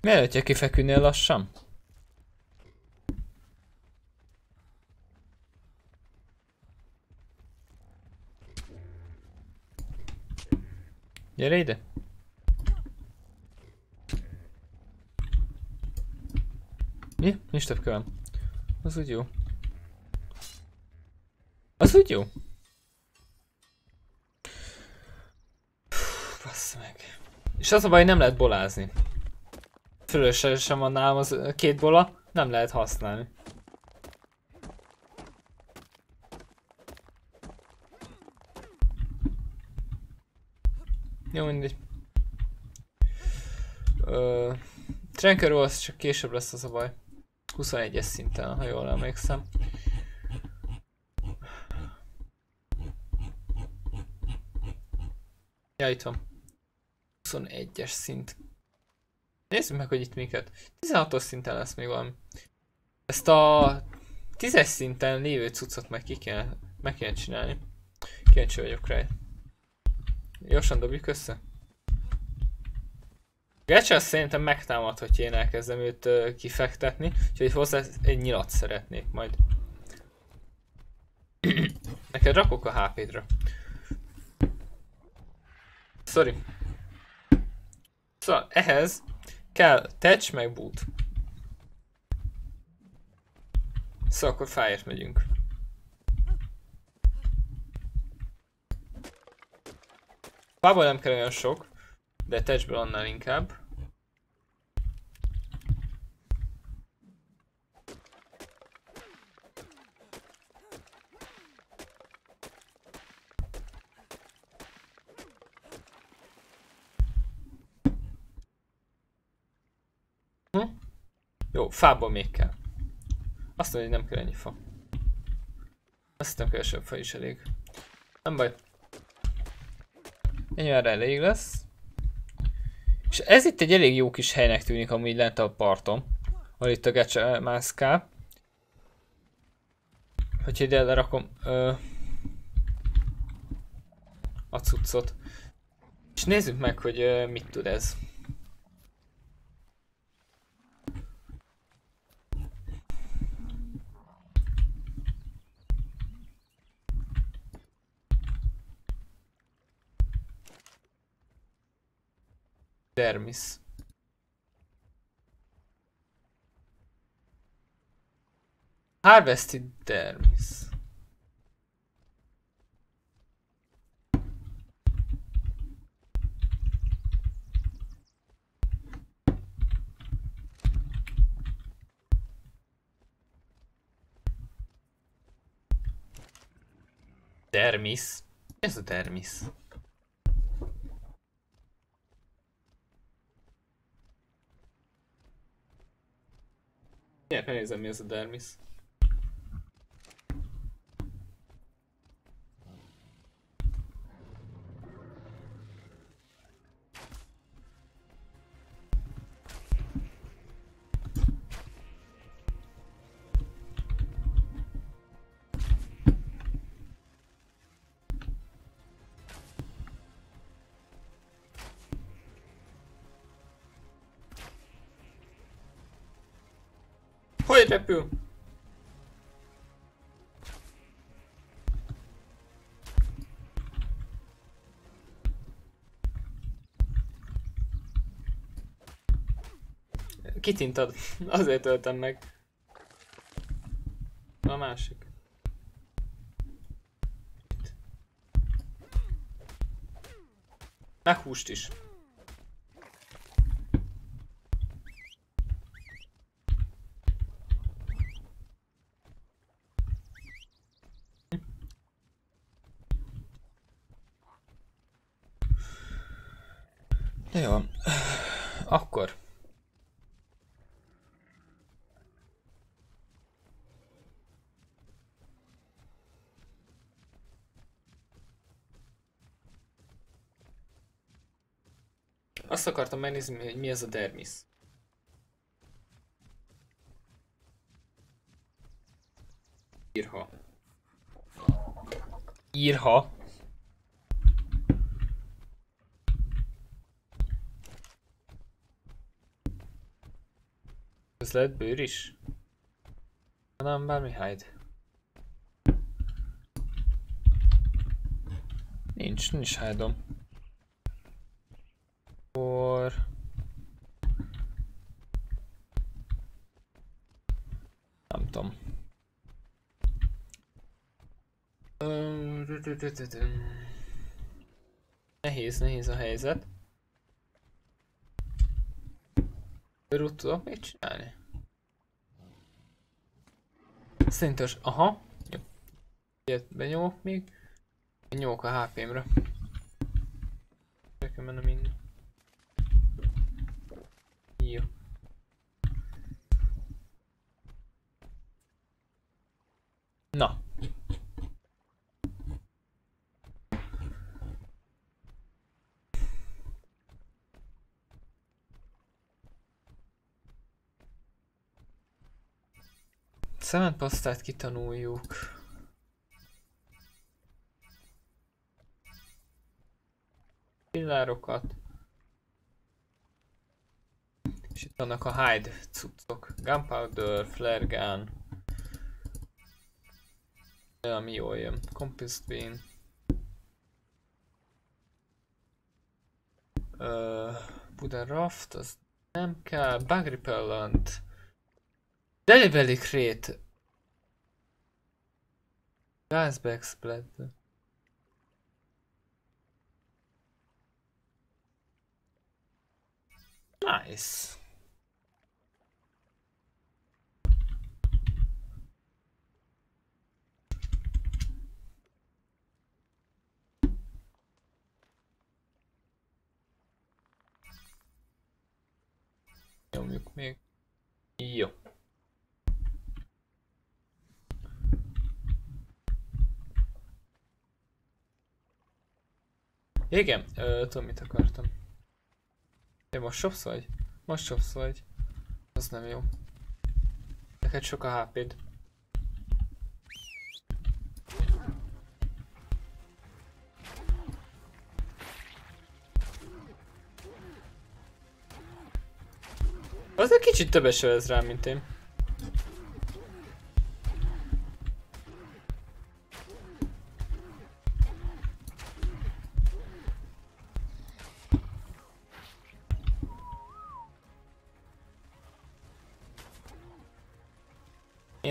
Miért, hogyha kifeküdnél lassan? Gyere ide! Mi? Nincs több kövem. Az úgy jó. Az úgy jó. Bassz meg. És az a baj, nem lehet bolázni. Fölöslegesen van nálam az két bola, nem lehet használni. Jó, mindegy. Ö, Tranker az csak később lesz az a baj. 21-es szinten, ha jól emlékszem. Ja, itt van. 21-es szint. Nézzük meg, hogy itt miket. 16-os szinten lesz még valami. Ezt a 10-es szinten lévő cuccot meg ki kell, meg kell csinálni. Kíváncsi vagyok rá. Gyorsan dobjuk össze. Gecsa szerintem megtámad, hogy én elkezdem őt uh, kifektetni, úgyhogy hozzá egy nyilat szeretnék majd. Neked rakok a HP-dra. Sorry. Szóval ehhez kell touch meg boot. Szóval akkor fáért megyünk. Fából nem kell olyan sok, de touchből annál inkább. Hm? Jó, fából még kell. Azt mondja, hogy nem kell ennyi fa. Azt hiszem kevesebb fa is elég. Nem baj. Ennyi már elég lesz. És ez itt egy elég jó kis helynek tűnik amúgy lent a parton. Ahol itt a gecse mászkál. Hogyha ide lerakom ö, a cuccot. És nézzük meg, hogy ö, mit tud ez. Dermis. Harvested Dermis. Dermis. Ez a Dermis. Mindjárt megnézem mi ez a dermis. Repül? Kitintad. Azért töltem meg. A másik. Meghúst is. Jó. Akkor. Azt akartam megnézni, hogy mi ez a dermis. Írha. Írha. Ez lehet bőr is? Nem, bármi hide. Nincs, nincs hide-om. Or... Nem tudom. Nehéz, nehéz a helyzet. Körút tudok még csinálni? Szerintem, aha. Jó. Ilyet benyomok még. Nyomok a HP-mre. Nekem mennem innen. Jó. Na. Szemetpasztát kitanuljuk. Pillárokat. És itt vannak a hide cuccok. Gunpowder, flare gun. Ami jól jön. Compass bean. Uh, Buddha Raft, az nem kell. Bug Repellent. Delivery Crate. Gazback Splatter. Nice. Nyomjuk még. Jó. Igen, ö, tudom mit akartam. Én most shopsz vagy? Most shopsz vagy? Az nem jó. Neked sok a HP-d. Az egy kicsit többes ez rá, mint én.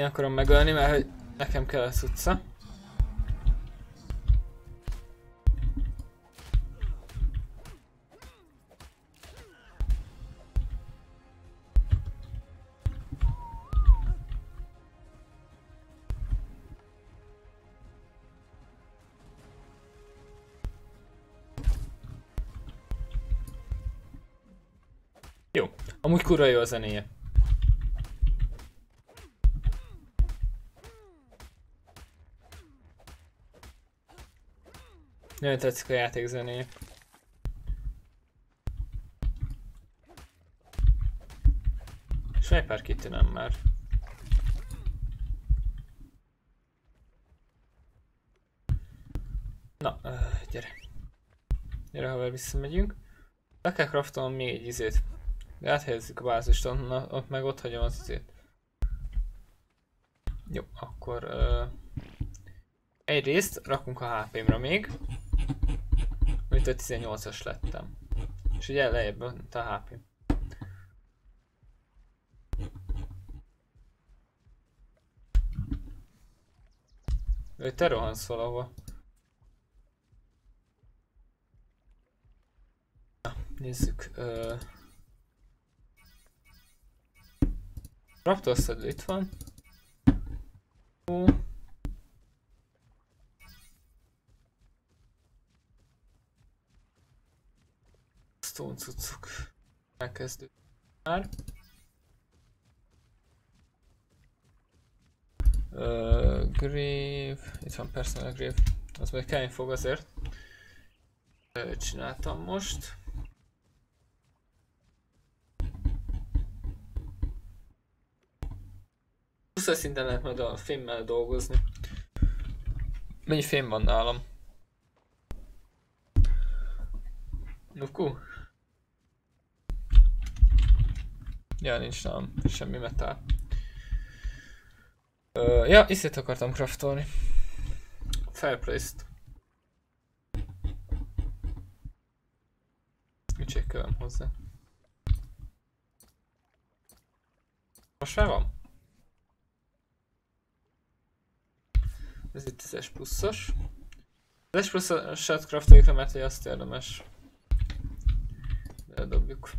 Én akarom megölni, mert hogy nekem kell a cucca. Jó, amúgy kurva jó a zenéje. Nagyon tetszik a játék zenéje. Sniper nem már. Na, uh, gyere. Gyere, haver, visszamegyünk. Le kell craftolnom még egy izét. De áthelyezzük a bázist, onnan, ott meg ott hagyom az izét. Jó, akkor... Uh, egyrészt rakunk a HP-mra még. Mint a 18-as lettem. És ugye lejjebb a HP. Ő te rohansz valahova. Na, nézzük. Raptor itt van. Uh. cuccuk. Elkezdő már. Uh, grave, itt van personal grave, az majd kellni fog azért. Uh, csináltam most. Plusz szinten lehet majd a fémmel dolgozni. Mennyi fém van nálam? Nuku? Ja, nincs nálam semmi metál. Uh, ja, iszét akartam craftolni. Fireplace-t. Mit csekkelem hozzá? Most már van? Ez itt az S pluszos. Az S pluszosat craftoljuk, mert hogy azt érdemes. Eldobjuk.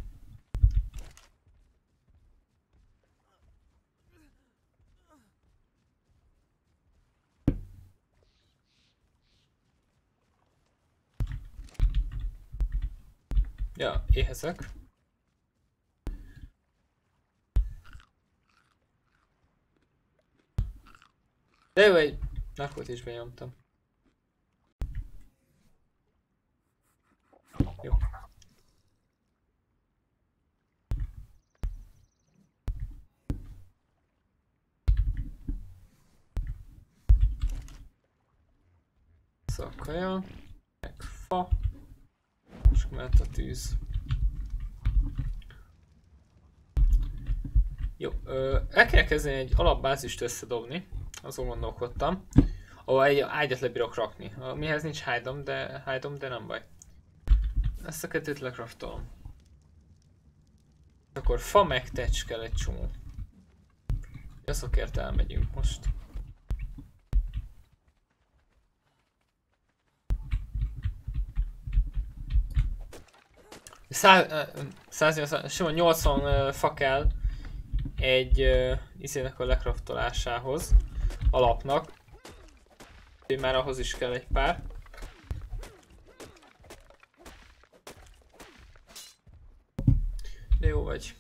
Ja, éhezek. De jó, egy narkót is benyomtam. Jó. Szakaja, meg fa. És mehet a tűz. Jó, ö, el kell kezdeni egy alapbázist összedobni, azon gondolkodtam, ahol egy ágyat lebírok rakni. Mihez nincs hide de, hide de nem baj. Ezt a kettőt lekraftolom. Akkor fa meg tecs kell egy csomó. Azokért elmegyünk most. 180, sima 80 fa kell egy uh, izének a lekraftolásához, alapnak. Már ahhoz is kell egy pár. De jó vagy.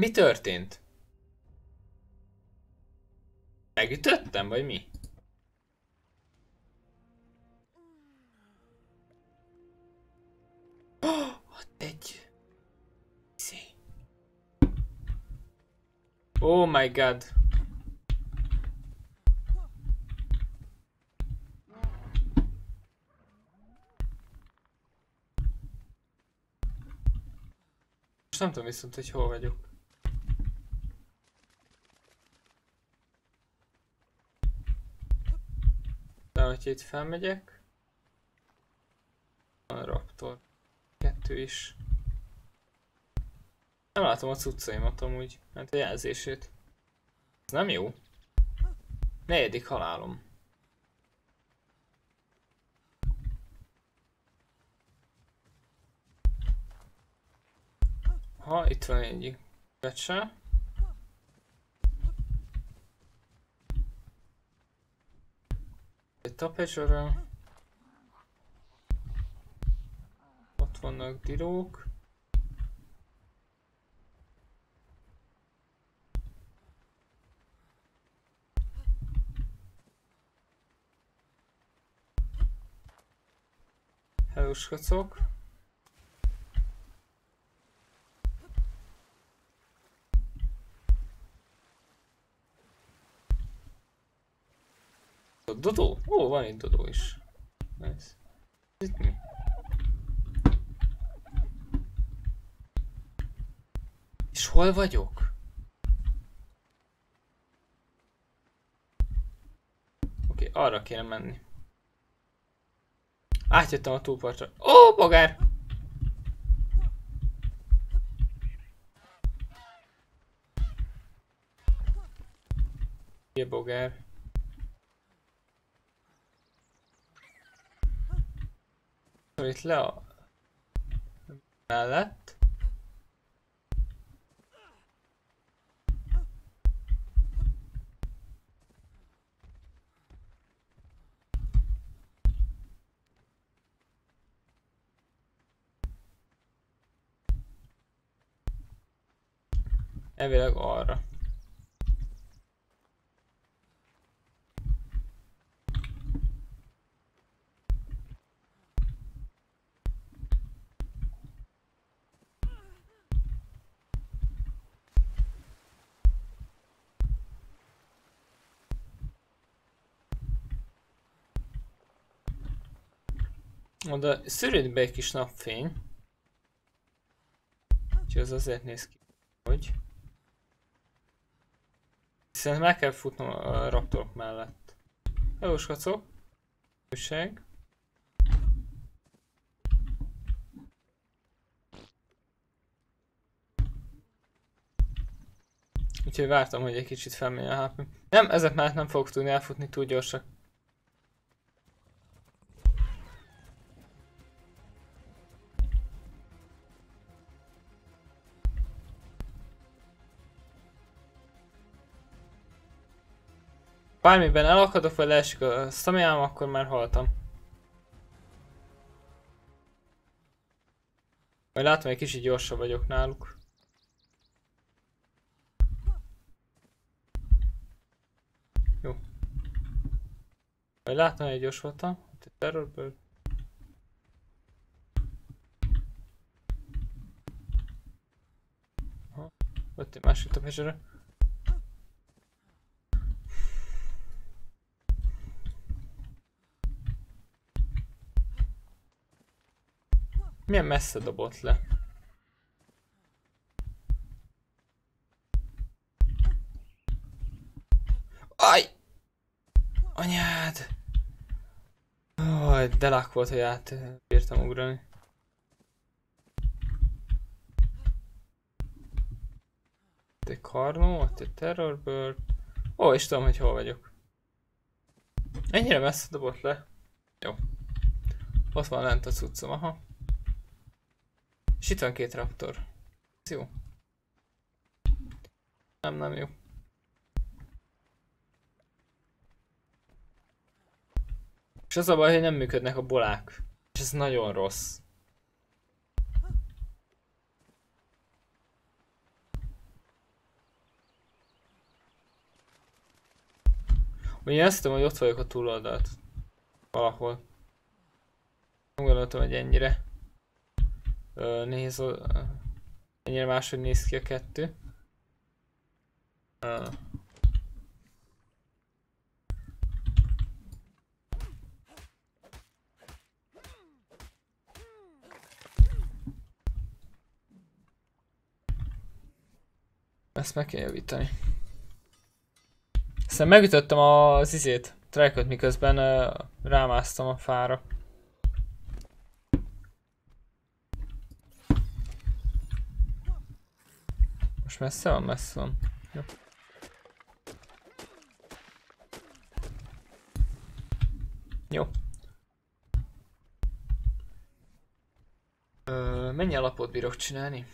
Mi történt? Megütöttem, vagy mi? Oh, egy... Oh my god. Most nem tudom viszont, hogy hol vagyok. Hogyha itt felmegyek. A Raptor. Kettő is. Nem látom a cuccaimat amúgy, hát a jelzését. Ez nem jó. Negyedik halálom. Ha, itt van egy becse. Tapezsora. Ott vannak dirók. Hello, skacok. Dodó? Ó, van itt Dodó is. Nice. Itt mi? És hol vagyok? Oké, okay, arra kéne menni. Átjöttem a túlpartra. Ó, bogár! Ilyen bogár. yutla mellett. Elvileg arra. Oda szűrőd be egy kis napfény. Úgyhogy az azért néz ki, hogy... Szerintem meg kell futnom a raptorok mellett. Hello, skacok. Újság. Úgyhogy vártam, hogy egy kicsit felmenjen a HP. Nem, ezek már nem fogok tudni elfutni túl gyorsak. Bármiben elakadok, vagy leesik a szamélyám, akkor már haltam. Majd látom, hogy kicsit gyorsabb vagyok náluk. Jó. Majd látom, hogy gyors voltam. Terrorből. Aha. Ott egy másik a Milyen messze dobott le? Aj! Anyád! Aj, de lak volt, hogy át bírtam ugrani. Egy karnó, egy terrorbird. Ó, és tudom, hogy hol vagyok. Ennyire messze dobott le. Jó. Ott van lent a cuccom, aha. És itt van két raptor. Ez jó. Nem, nem jó. És az a baj, hogy nem működnek a bolák. És ez nagyon rossz. Ugye azt tudom, hogy ott vagyok a túloldalt. Valahol. Nem gondoltam, hogy ennyire. Ö, néz, ennyire máshogy néz ki a kettő. Ö. Ezt meg kell javítani. Aztán megütöttem az izét, trackot miközben uh, rámásztam a fára. Messze van? Messze van. Jó. Jó. Ö, mennyi alapot bírok csinálni?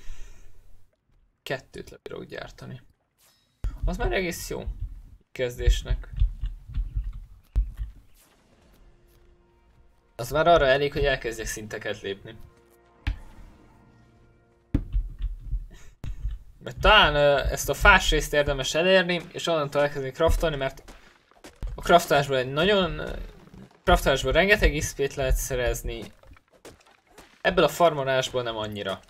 Kettőt le bírok gyártani. Az már egész jó. Kezdésnek. Az már arra elég, hogy elkezdjek szinteket lépni. Mert talán ezt a fás részt érdemes elérni, és onnantól elkezdeni craftolni, mert a craftolásból egy nagyon... craftolásból rengeteg XP-t lehet szerezni. Ebből a farmolásból nem annyira.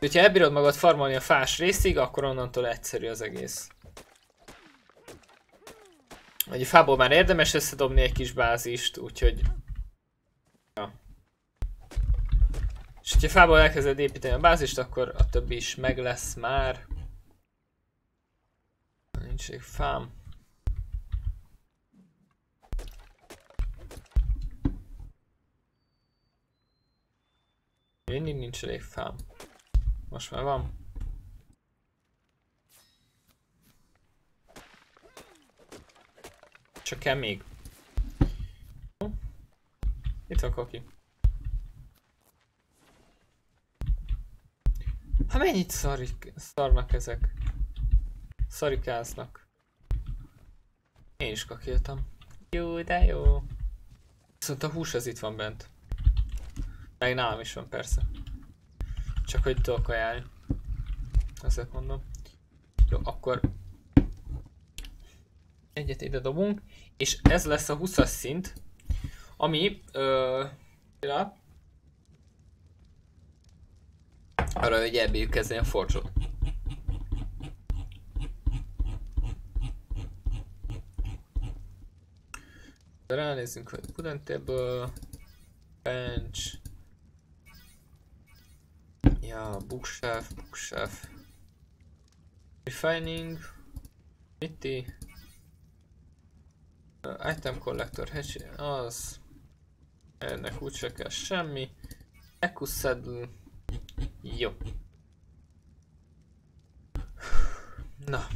Ha elbírod magad farmolni a fás részig, akkor onnantól egyszerű az egész. A fából már érdemes összedobni egy kis bázist, úgyhogy És hogyha fából elkezded építeni a bázist, akkor a többi is meg lesz már. Nincs egy fám. Mindig nincs elég fám. Most már van. Csak kell még. Itt van Koki. Hát mennyit szarik, szarnak ezek? Szarikáznak. Én is kakéltam. Jó, de jó. Viszont a hús az itt van bent. Meg nálam is van persze. Csak hogy tudok ajánlni. Ezt mondom. Jó, akkor egyet ide dobunk, és ez lesz a 20-as szint, ami ö, pillanat, arra, hogy elbírjuk kezdeni a forcsot. Ránézzünk, hogy Wooden Table, Bench, ja, Bookshelf, Bookshelf, Refining, Mitty, uh, Item Collector, az, ennek úgyse kell semmi, Ecus Saddle, jó. Na.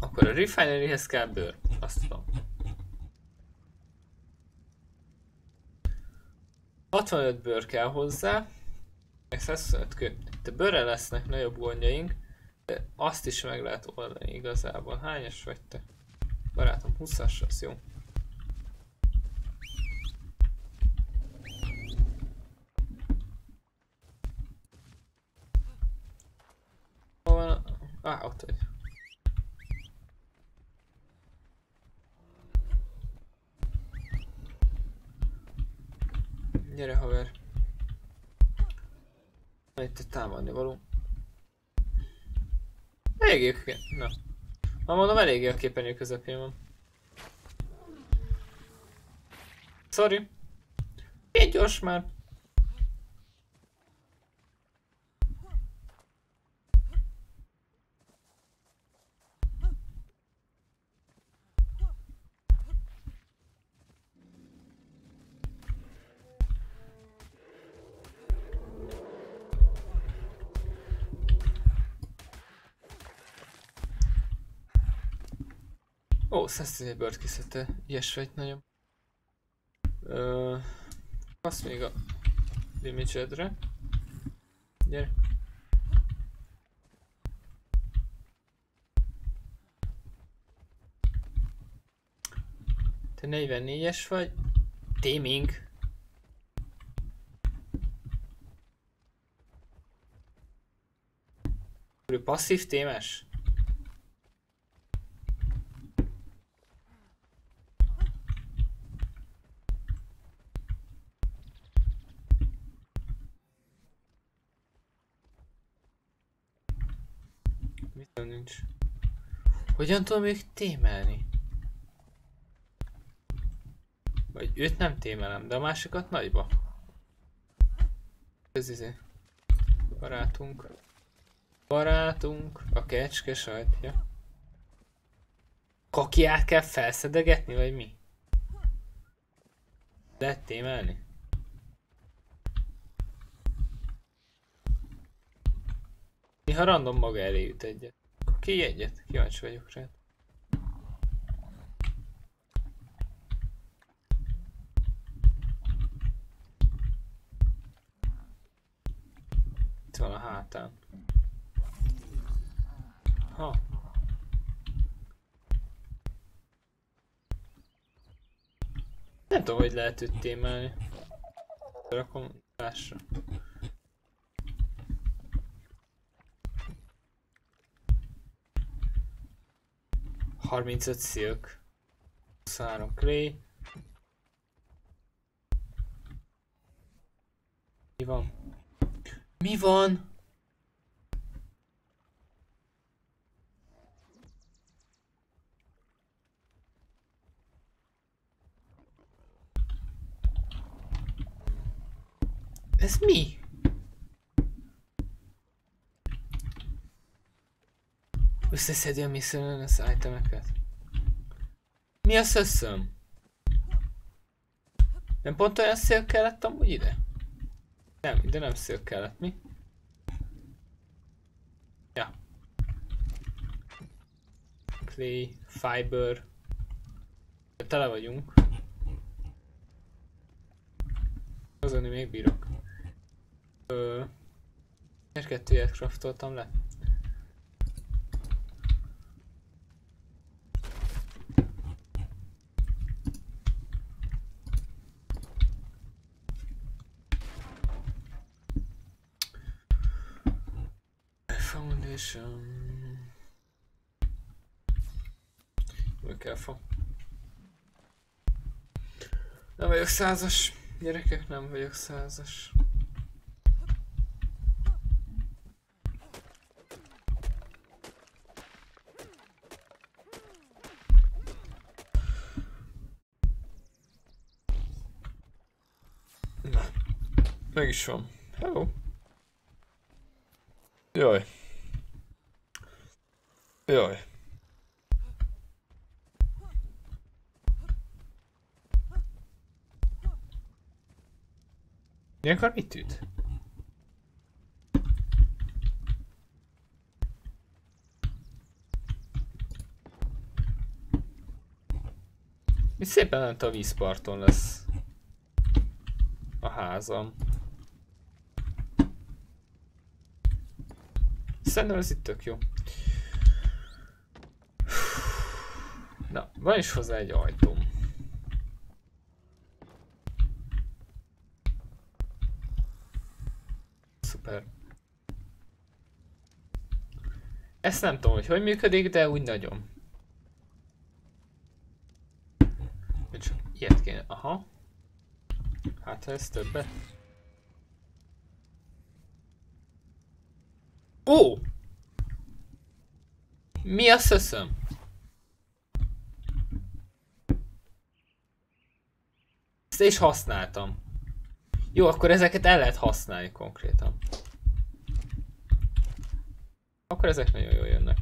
Akkor a refineryhez kell bőr. Azt tudom. 65 bőr kell hozzá. Meg 125 kő. De bőre lesznek nagyobb gondjaink. De azt is meg lehet oldani igazából. Hányas vagy te? Barátom, 20-as az jó. Hol a... Á, ott vagy. Gyere haver. Itt egy támadni való. Eléggé a. Na. Ma mondom, eléggé a képernyő közepén van. Sorry. Egy gyors már. Ó, 110 bört kiszedte. Ilyes vagy nagyon. Ö, azt még a damage-edre. Gyere. Te 44-es vagy. Taming. Ő passzív témes? Mit nincs? Hogyan tudom ők témelni? Vagy őt nem témelem, de a másikat nagyba. Ez izé. Barátunk. Barátunk. A kecske sajtja. Kakiát kell felszedegetni, vagy mi? Lehet témelni? Néha random maga elé jut egyet. Ki egyet? Kíváncsi vagyok rá. Itt van a hátán. Ha. Nem tudom, hogy lehet őt témelni. Rakom lássa. 35 silk. 23 clay. Mi van? Mi van? Ez mi? Összeszedi a miscellaneous itemeket. Mi a szösszöm? Nem pont olyan szél kellett amúgy ide? Nem, ide nem szél kellett, mi? Ja. Clay, fiber. Tele vagyunk. Azon még bírok. Ö... Kettőjét craftoltam le. Foundation. Úgy kell fa. Nem vagyok százas. Gyerekek, nem vagyok százas. Meg is van. Hello. Jaj. Jaj. Ilyenkor mit üt? Mi szépen lent a vízparton lesz a házam. Szerintem ez itt tök jó. Na, van is hozzá egy ajtóm. Szuper. Ezt nem tudom, hogy hogy működik, de úgy nagyon. Csak ilyet kéne. Aha. Hát ez többet. Ó! Mi a szöszöm? Ezt is használtam. Jó, akkor ezeket el lehet használni konkrétan. Akkor ezek nagyon jól jönnek.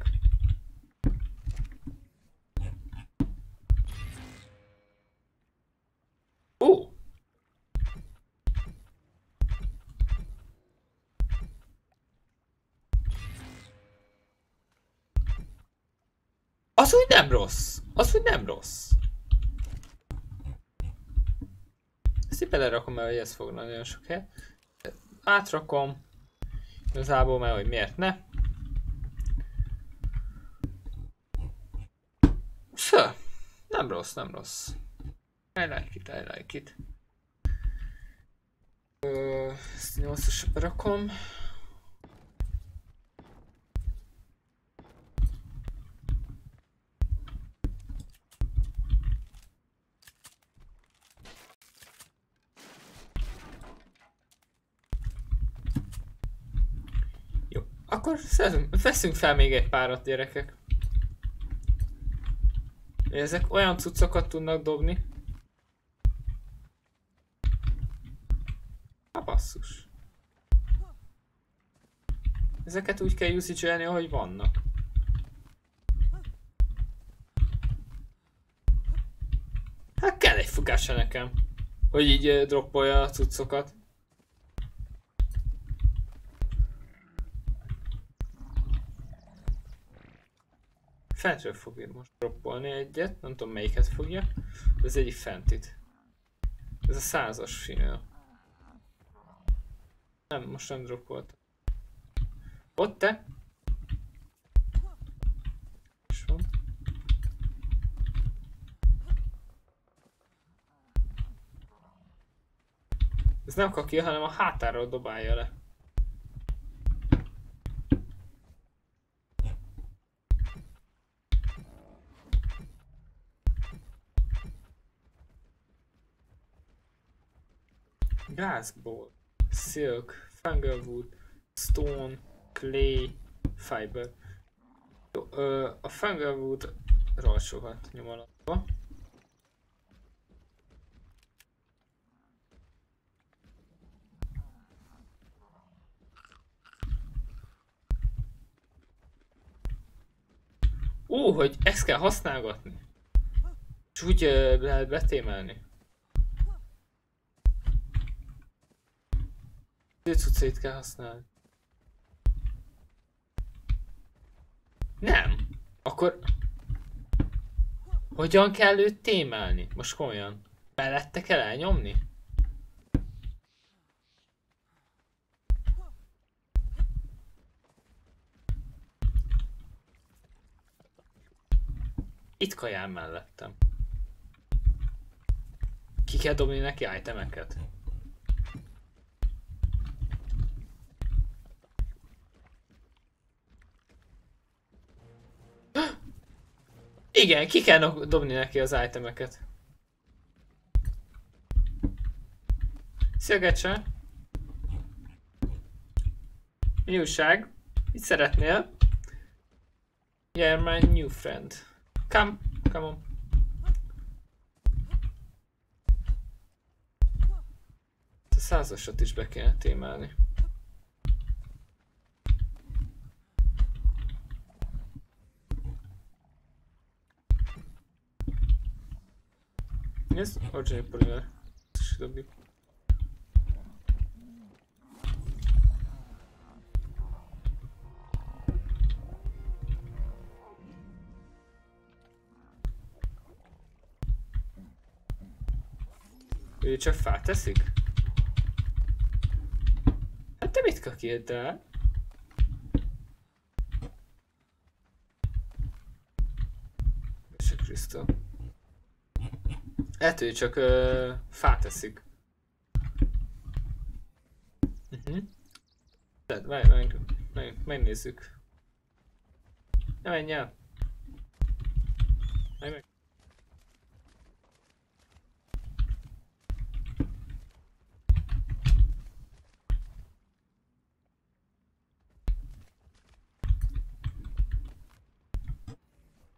Ó! Az úgy nem rossz. Az úgy nem rossz. Ezt így belerakom, mert hogy ez fog nagyon sok hely. Átrakom. Igazából, mert hogy miért ne. Szö. Nem rossz, nem rossz. I like it, I like it. Ö, ezt 8 rakom. Jó, akkor szerzünk, veszünk fel még egy párat gyerekek. Ezek olyan cuccokat tudnak dobni. A basszus. Ezeket úgy kell usage ahogy vannak. Hát kell egy fogása nekem. Hogy így uh, droppolja a cuccokat. Fentről fogja most droppolni egyet, nem tudom melyiket fogja. Ez egyik fentit. Ez a százas finél. Nem, most nem droppolt. Ott te? Ez nem kaki, hanem a hátáról dobálja le. Gázból, silk, fungalwood, stone, clay, fiber. Jó, ö, a fungalwood sokat nyom. Ó, hogy ezt kell használgatni. És úgy ö, lehet betémelni. Cuccait kell használni. Nem. Akkor... Hogyan kell őt témálni? Most komolyan. Mellette kell elnyomni? Itt kajál mellettem. Ki kell dobni neki itemeket? Igen, ki kell dobni neki az itemeket. Szia Gecse! Mi újság? Mit szeretnél? Yeah, my new friend. Come, come on. A százasat is be kéne témálni. Jest? Oczy. Co się robi? Ő csak fát teszik? Hát te mit kakírtál? Jézus Hát ő csak ö, fát eszik. Uh-huh. Tehát meg, meg, meg, megnézzük. Ne menj el! Meg, meg.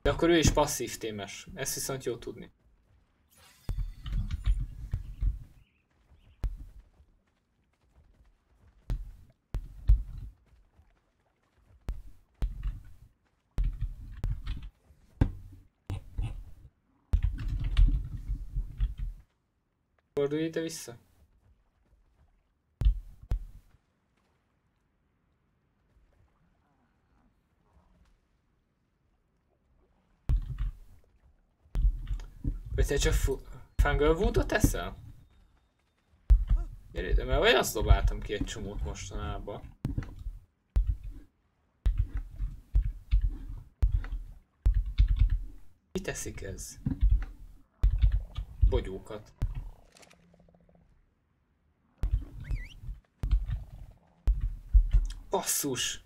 De akkor ő is passzív témes. Ezt viszont jó tudni. Fordulj ide vissza. Vagy te csak Fangirlwoodot teszel? Gyere ide, mert olyan azt dobáltam ki egy csomót mostanában. Mi teszik ez? Bogyókat. Basszus!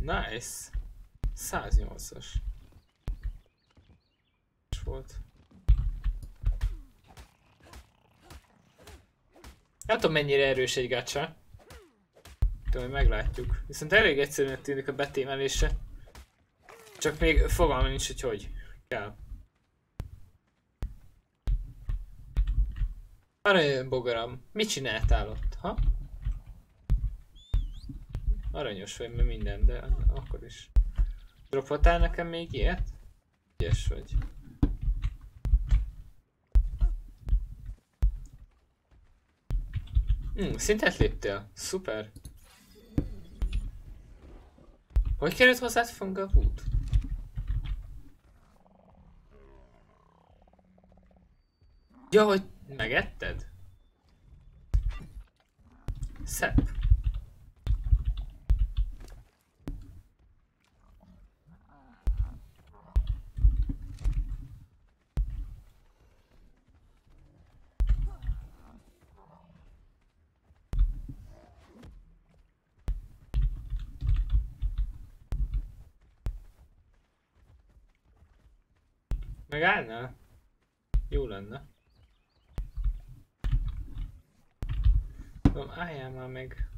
Nice. 108-as. volt. Nem tudom mennyire erős egy gacha. Tudom, hogy meglátjuk. Viszont elég egyszerűen tűnik a betémelése. Csak még fogalma nincs, hogy hogy kell. Arany bogaram, mit csináltál ott, ha? Aranyos vagy, mert minden, de akkor is. Dropoltál nekem még ilyet? Ügyes vagy. Hmm, szintet léptél? Szuper. Hogy került hozzád Funga Wood? Ja, hogy megetted? Szebb. Megállnál? Jó lenne. Tudom, álljál már meg.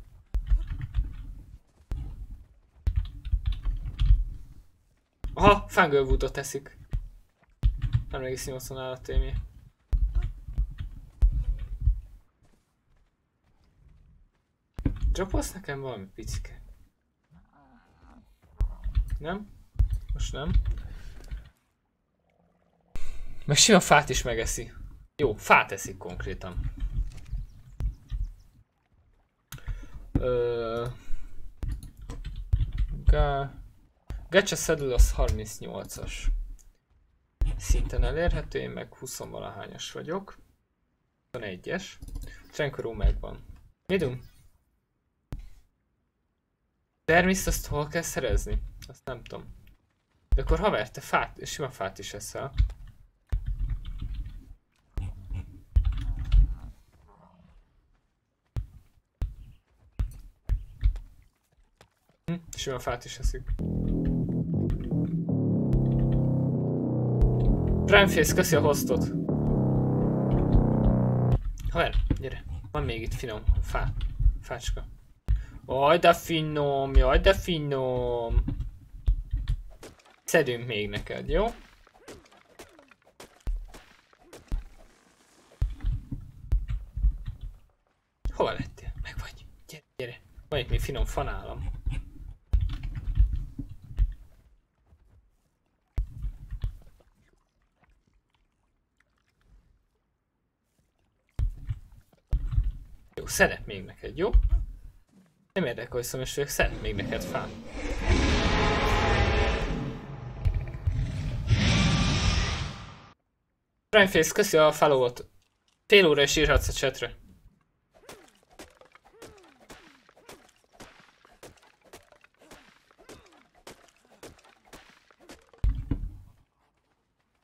Aha, Fangirlwoodot teszik. 3,80 áll a témé. Dropolsz nekem valami picike? Nem? Most nem. Meg sima fát is megeszi. Jó, fát eszik konkrétan. Ga... Gacha Saddle az 38-as. Szinten elérhető, én meg 20 valahányas vagyok. 21-es. Trenkoró megvan. Midum? Termiszt azt hol kell szerezni? Azt nem tudom. De akkor haver, te fát, sima fát is eszel. Hm, sima fát is eszik. Primeface, köszi a hostot. Haver, gyere. Van még itt finom fá. Fácska. Aj, de finom, jaj, de finom. Szedünk még neked, jó? Hova lettél? Meg vagy. Gyere, gyere. Van itt még finom fanálam. Szeret még neked, jó? Nem érdekel, hogy szomjas vagyok, szeret még neked fán. Primeface, köszi a followot. Fél óra is írhatsz a chatre.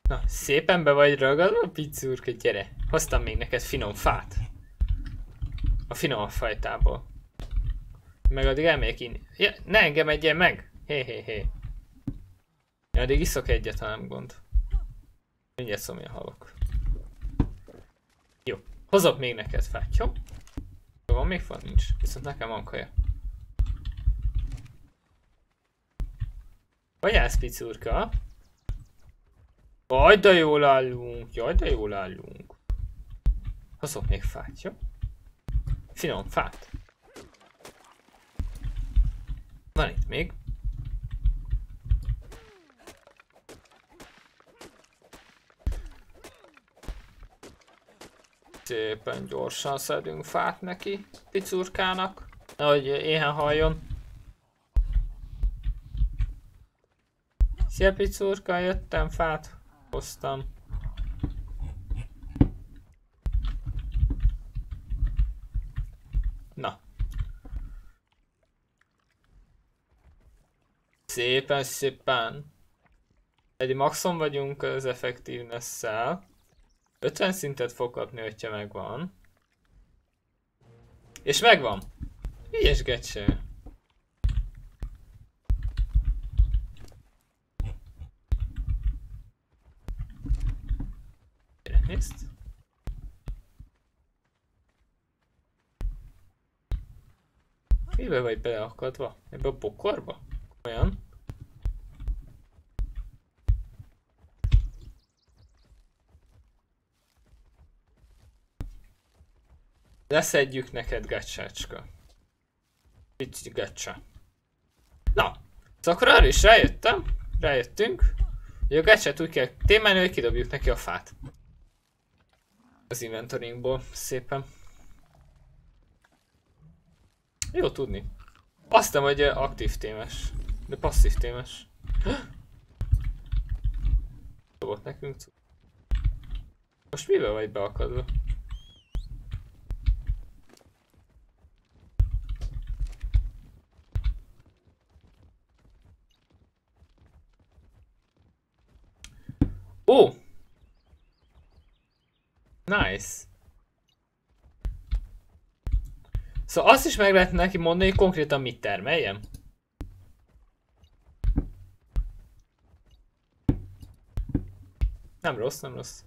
Na, szépen be vagy ragadva, pizzurka, gyere. Hoztam még neked finom fát. A finom fajtából. Meg addig elmegyek inni. Ja, ne engem egyen meg! Hé hé hé. Ja, addig iszok egyet, ha nem gond. Mindjárt szomja halok. Jó. Hozok még neked fát, jó? Van még fa? Nincs. Viszont nekem van kaja. Vagy állsz, picurka? Jaj, de jól állunk. Jaj, de jól állunk. Hozok még fát, jó? Finom fát. Van itt még. Szépen gyorsan szedünk fát neki, picurkának, nehogy éhen halljon. Szia picurka, jöttem, fát hoztam. Na. Szépen, szépen. Egy maxon vagyunk az effectiveness-szel. 50 szintet fog kapni, hogyha megvan. És megvan! Ilyes gecse. Nézd. Mibe vagy beleakadva? Ebbe a bokorba? Olyan? Leszedjük neked gacsácska. Pici gacsa. Na, szóval akkor arra is rájöttem, rájöttünk, hogy a gacsát úgy kell témálni, hogy kidobjuk neki a fát. Az inventoringból, szépen. Jó tudni. Azt nem, hogy aktív témes, de passzív témes. Dobott nekünk Most mivel vagy beakadva? Ó! Nice. Szóval azt is meg lehet neki mondani, hogy konkrétan mit termeljem. Nem rossz, nem rossz.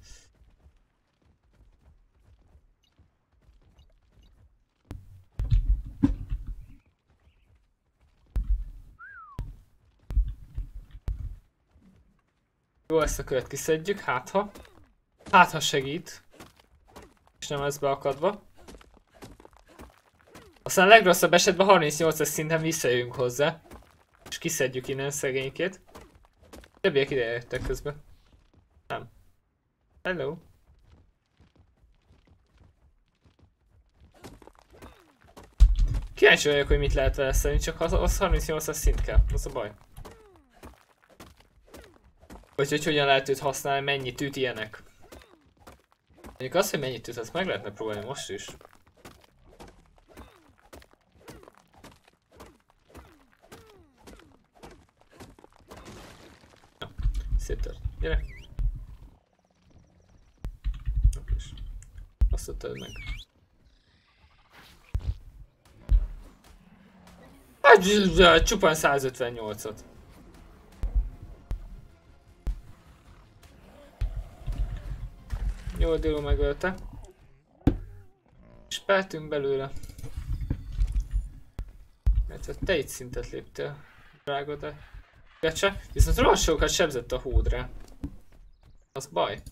Jó, ezt a követ kiszedjük, hát ha. Hát ha segít. És nem lesz beakadva. Aztán a legrosszabb esetben 38-as szinten visszajövünk hozzá. És kiszedjük innen szegénykét. Többiek ide jöttek közben. Hello. Kíváncsi vagyok, hogy mit lehet vele csak az, az 38-as szint kell, az a baj. Vagy hogy hogyan lehet őt használni, mennyit üt ilyenek. Mondjuk azt, hogy mennyit üt, azt meg lehetne próbálni most is. Széttört. Gyere. Oké. Meg. Hát, csupán 158-ot. Jó, Dilo megölte. És peltünk belőle. Mert te egy szintet léptél, drága, de... Gecse. Viszont rohadt sebzett a hódra. Az baj.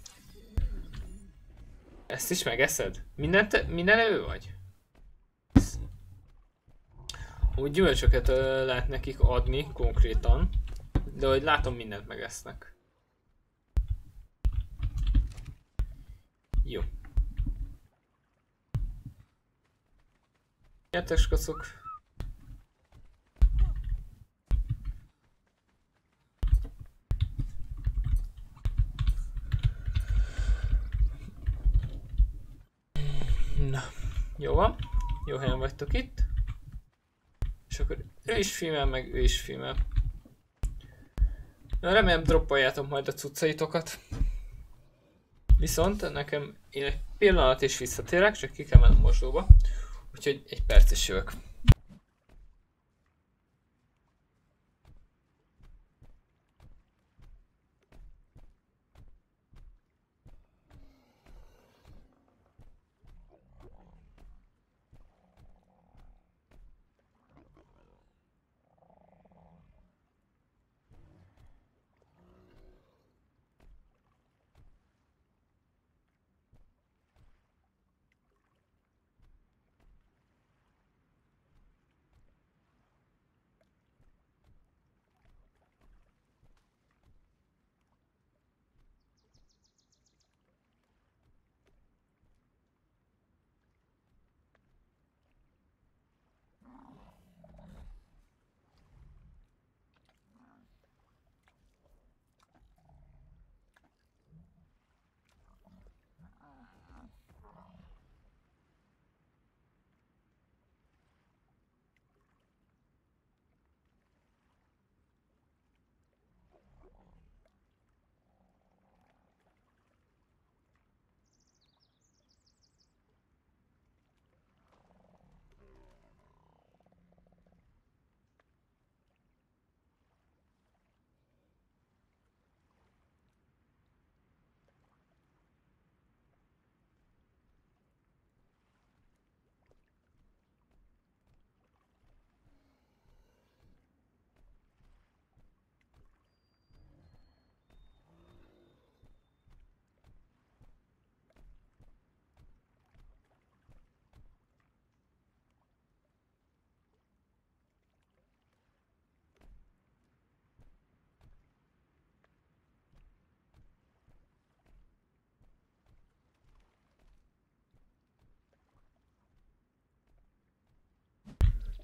Ezt is megeszed? Mindent, minden ő vagy? Úgy gyümölcsöket ö, lehet nekik adni konkrétan, de hogy látom mindent megesznek. Jó. Gyertek skacok. Na, jó van. Jó helyen vagytok itt. És akkor ő is filmel, meg ő is filmel. Na, remélem droppoljátok majd a cuccaitokat. Viszont nekem én egy pillanat is visszatérek, csak ki kell mennem mosdóba. Úgyhogy egy perc is jövök.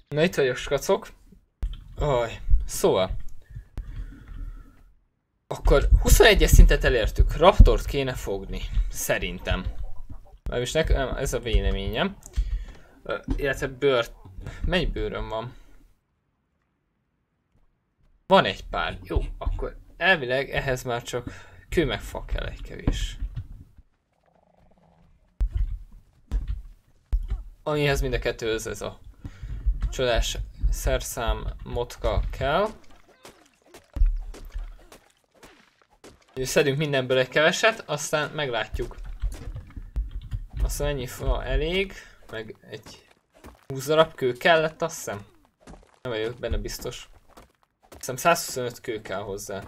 Na itt vagyok, skacok. Aj, szóval. Akkor 21-es szintet elértük. Raptort kéne fogni. Szerintem. is nekem ez a véleményem. Uh, illetve bőr... Mennyi bőröm van? Van egy pár. Jó, akkor elvileg ehhez már csak kő meg fa kell egy kevés. Amihez mind a kettő ez a Csodás szerszám motka kell. Szedünk mindenből egy keveset, aztán meglátjuk. Aztán ennyi fa elég, meg egy 20 darab kő kellett, azt hiszem. Nem vagyok benne biztos. Azt hiszem 125 kő kell hozzá.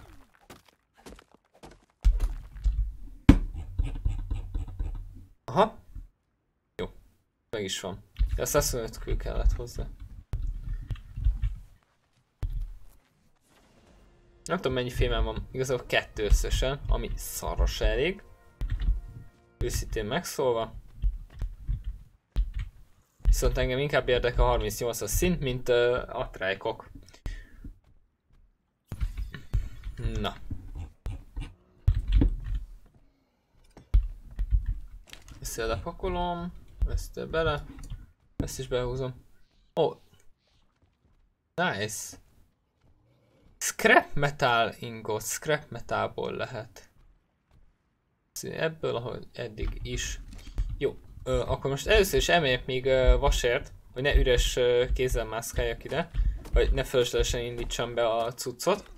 Aha. Jó. Meg is van. De 125 kő kellett hozzá. Nem tudom mennyi fémem van, igazából kettő összesen, ami szaros elég. Őszintén megszólva. Viszont engem inkább érdekel a 38-as szint, mint uh, a trájkok. Na. Ezt lepakolom, ezt bele, ezt is behúzom. Ó. Oh. Nice. Scrap metal ingot, scrap metalból lehet. Ebből, ahogy eddig is. Jó, ö, akkor most először is emeljek még ö, vasért, hogy ne üres ö, kézzel mászkáljak ide. hogy ne fölöslegesen indítsam be a cuccot.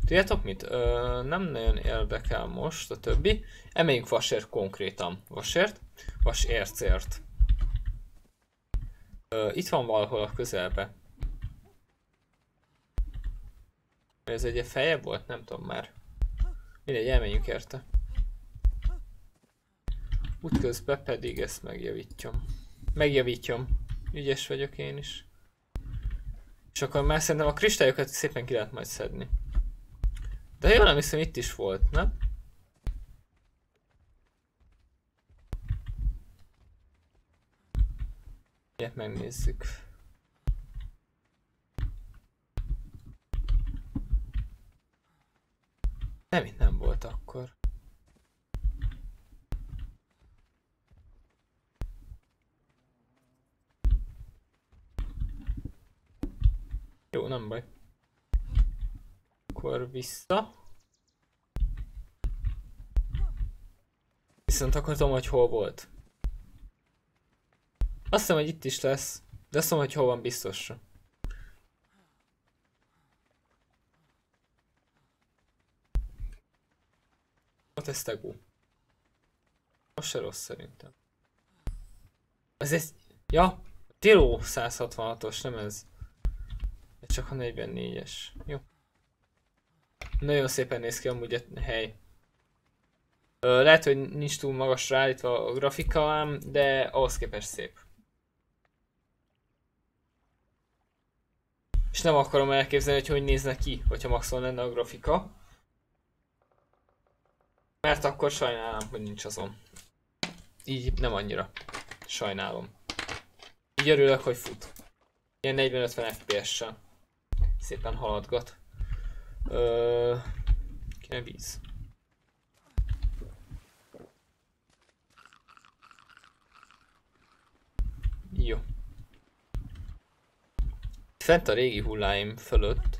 Tudjátok mit? Ö, nem nagyon érdekel most a többi. Emeljünk vasért konkrétan. Vasért? Vasércért. Ö, itt van valahol a közelbe. Ez egy feje volt? Nem tudom már. Mindegy, elmenjünk érte. Útközben pedig ezt megjavítjam. Megjavítjam. Ügyes vagyok én is. És akkor már szerintem a kristályokat szépen ki lehet majd szedni. De jól nem hiszem itt is volt, nem? Ilyet megnézzük. Nem, itt nem volt akkor. Jó, nem baj. Akkor vissza. Viszont akartam, hogy hol volt. Azt hiszem, hogy itt is lesz. De azt mondom, hogy hol van biztosra. Ott ez tegó. Az se rossz szerintem. Ez egy... Ja, Tiro 166-os, nem ez. Ez csak a 44-es. Jó. Nagyon szépen néz ki amúgy a hely. Ö, lehet, hogy nincs túl magasra állítva a grafika ám, de ahhoz képest szép. És nem akarom elképzelni, hogy hogy nézne ki, hogyha maxon lenne a grafika. Mert akkor sajnálom, hogy nincs azon. Így nem annyira. Sajnálom. Így örülök, hogy fut. Ilyen 40-50 FPS-sel. Szépen haladgat. Ö... Kéne víz. Jó. Fent a régi hulláim fölött,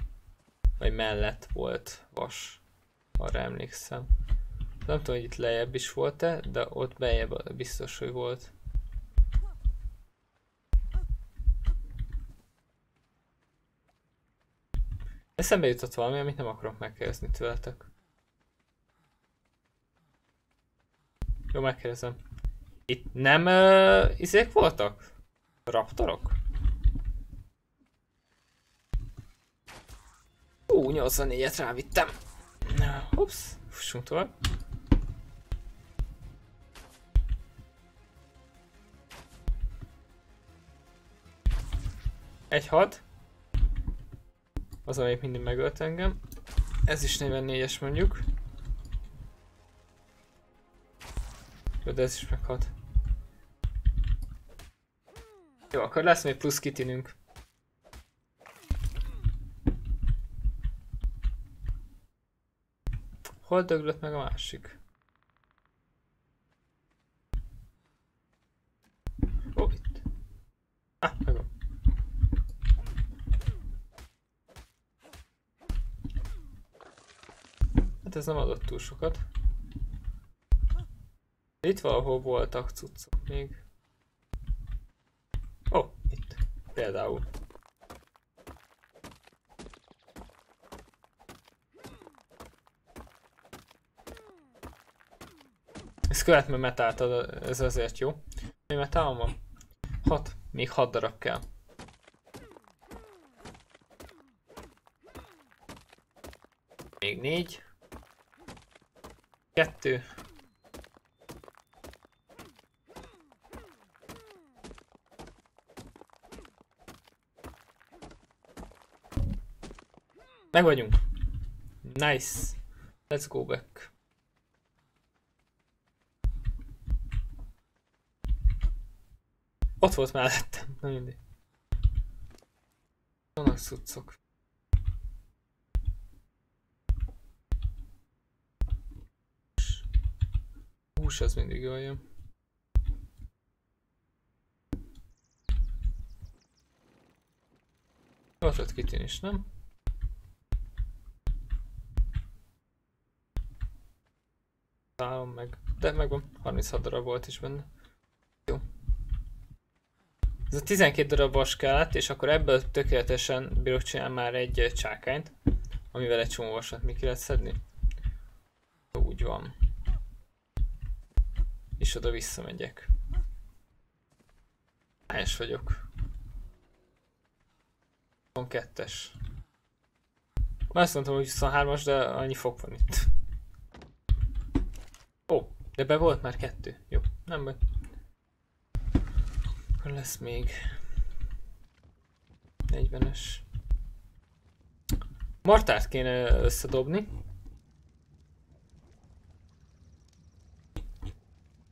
vagy mellett volt vas, arra emlékszem. Nem tudom, hogy itt lejjebb is volt-e, de ott bejebb biztos, hogy volt. Eszembe jutott valami, amit nem akarok megkérdezni tőletek. Jó, megkérdezem. Itt nem uh, izék voltak? Raptorok? Ú, 84-et rávittem. Ups, fussunk tovább. Egy had. Az, amelyik mindig megölt engem. Ez is 44-es mondjuk. Jó, de ez is meghat. Jó, akkor lesz még plusz kitinünk. Hol döglött meg a másik? Ó, itt. Ah, megvan. Hát ez nem adott túl sokat. Itt valahol voltak cuccok még. Ó, oh, itt. Például. Ez követ, mert metált, ez azért jó. Mi metál van? Hat. Még hat darab kell. Még négy. Kettő. Meg vagyunk. Nice. Let's go back. Ott volt mellettem, na mindig. Vannak szuccok. Hús az mindig jól jön. Ott lett kitin is, nem? Találom meg. De megvan. 36 darab volt is benne. Jó. Ez a 12 darab vas kellett, és akkor ebből tökéletesen bírok csinálni már egy csákányt, amivel egy csomó vasat még ki lehet szedni. Úgy van. És oda visszamegyek. Hányos vagyok? 22-es. Már azt mondtam, hogy 23-as, de annyi fok van itt. Ó, de be volt már kettő. Jó, nem baj. Akkor lesz még 40-es. Martát kéne összedobni.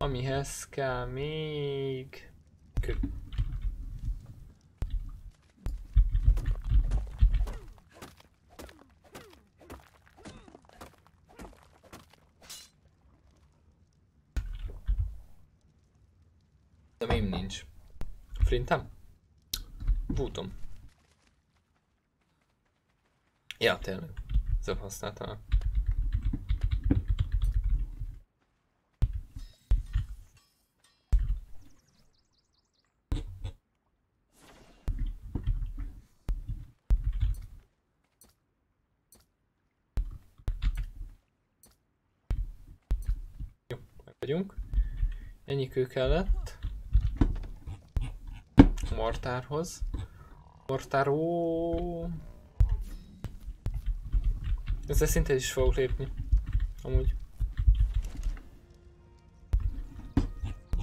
Amihez kell még... Kő. De még nincs. Flintem? Bútom. Ja, tényleg. Zöbb használtam. Jó, meg vagyunk. Ennyi kő kellett. Mortárhoz. Mortáró. Ezzel szinte is fogok lépni. Amúgy.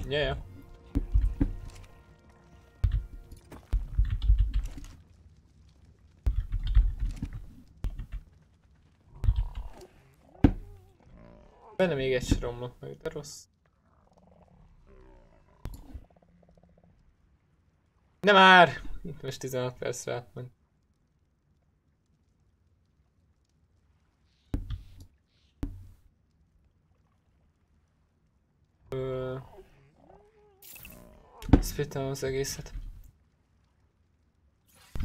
Ja, ja. Benne még egy romlott meg, de rossz. Nem már! Itt most 16 percre átment. Ö... Szfittem az egészet.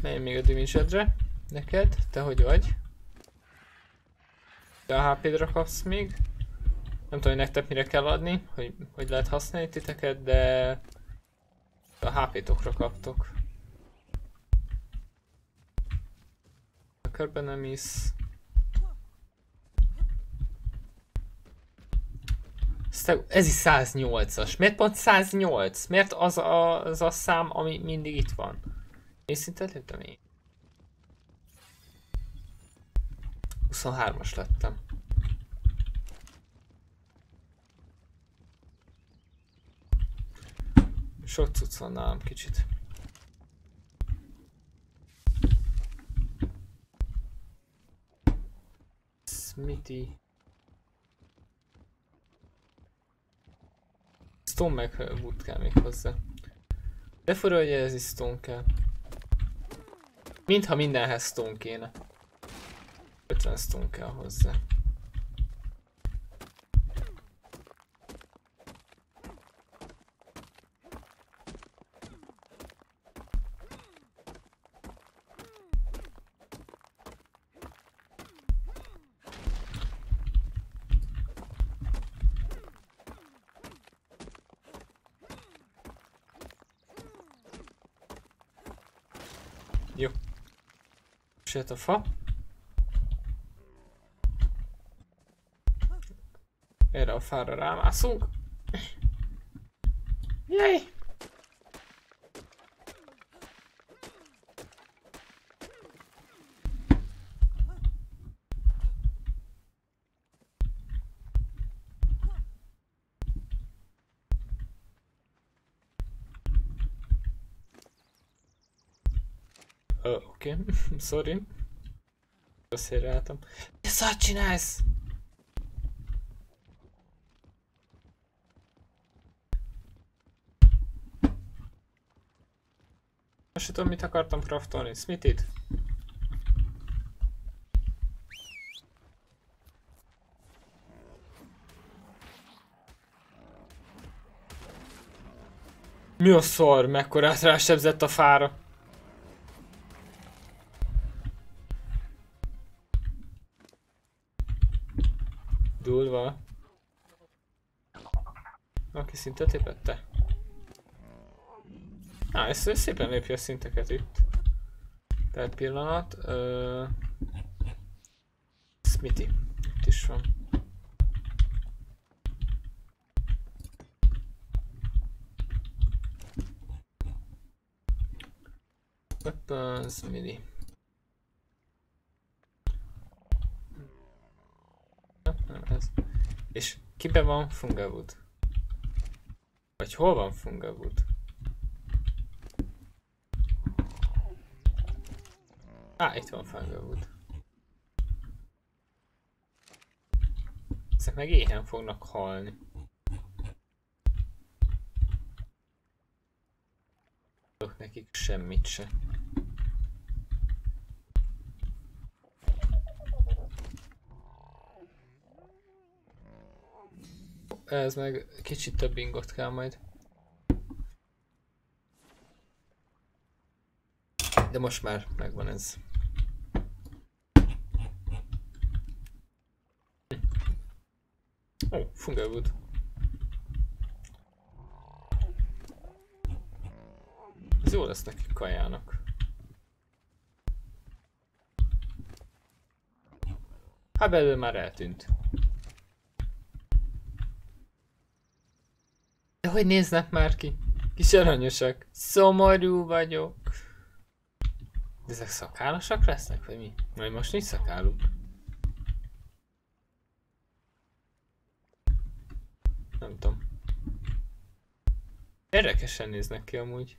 Menj még a damage Neked? Te hogy vagy? Te a HP-dra kapsz még? Nem tudom, hogy nektek mire kell adni, hogy, hogy lehet használni titeket, de a HP-tokra kaptok. A körben nem is. Ez is 108-as. Miért pont 108? Miért az a, az a szám, ami mindig itt van? Én szinte lőttem én. 23-as lettem. Sok cucc van nálam kicsit. Smithy. Stone meg wood kell még hozzá. De fura, hogy ez is stone kell. Mintha mindenhez stone kéne. 50 stone kell hozzá. Jó. Sőt a fa. Erre a fára rámászunk. Jej! Ö, Oké, okay. sorry. Álltam. Mi szart csinálsz? Most tudom, mit akartam craftolni. Smithit? Mi a szar? Mekkorát rásebzett a fára? Aki szinte tépette? Á, ez, ez szépen lépje a szinteket itt. Per pillanat. Ö... Smithy. Itt is van. Weapons, mini. Nem ez. És kibe van Fungawood? Vagy hol van Fungawood? Á, itt van Fungawood. Ezek meg éhen fognak halni. Tudok nekik semmit se. Ez meg kicsit több ingot kell majd. De most már megvan ez. Ó, oh, Fungelwood. Ez jó lesz neki kajának. Hát belőle már eltűnt. Hogy néznek már ki? Kis aranyosak. Szomorú vagyok. De ezek szakálosak lesznek, vagy mi? Majd most nincs szakáluk. Nem tudom. Érdekesen néznek ki amúgy.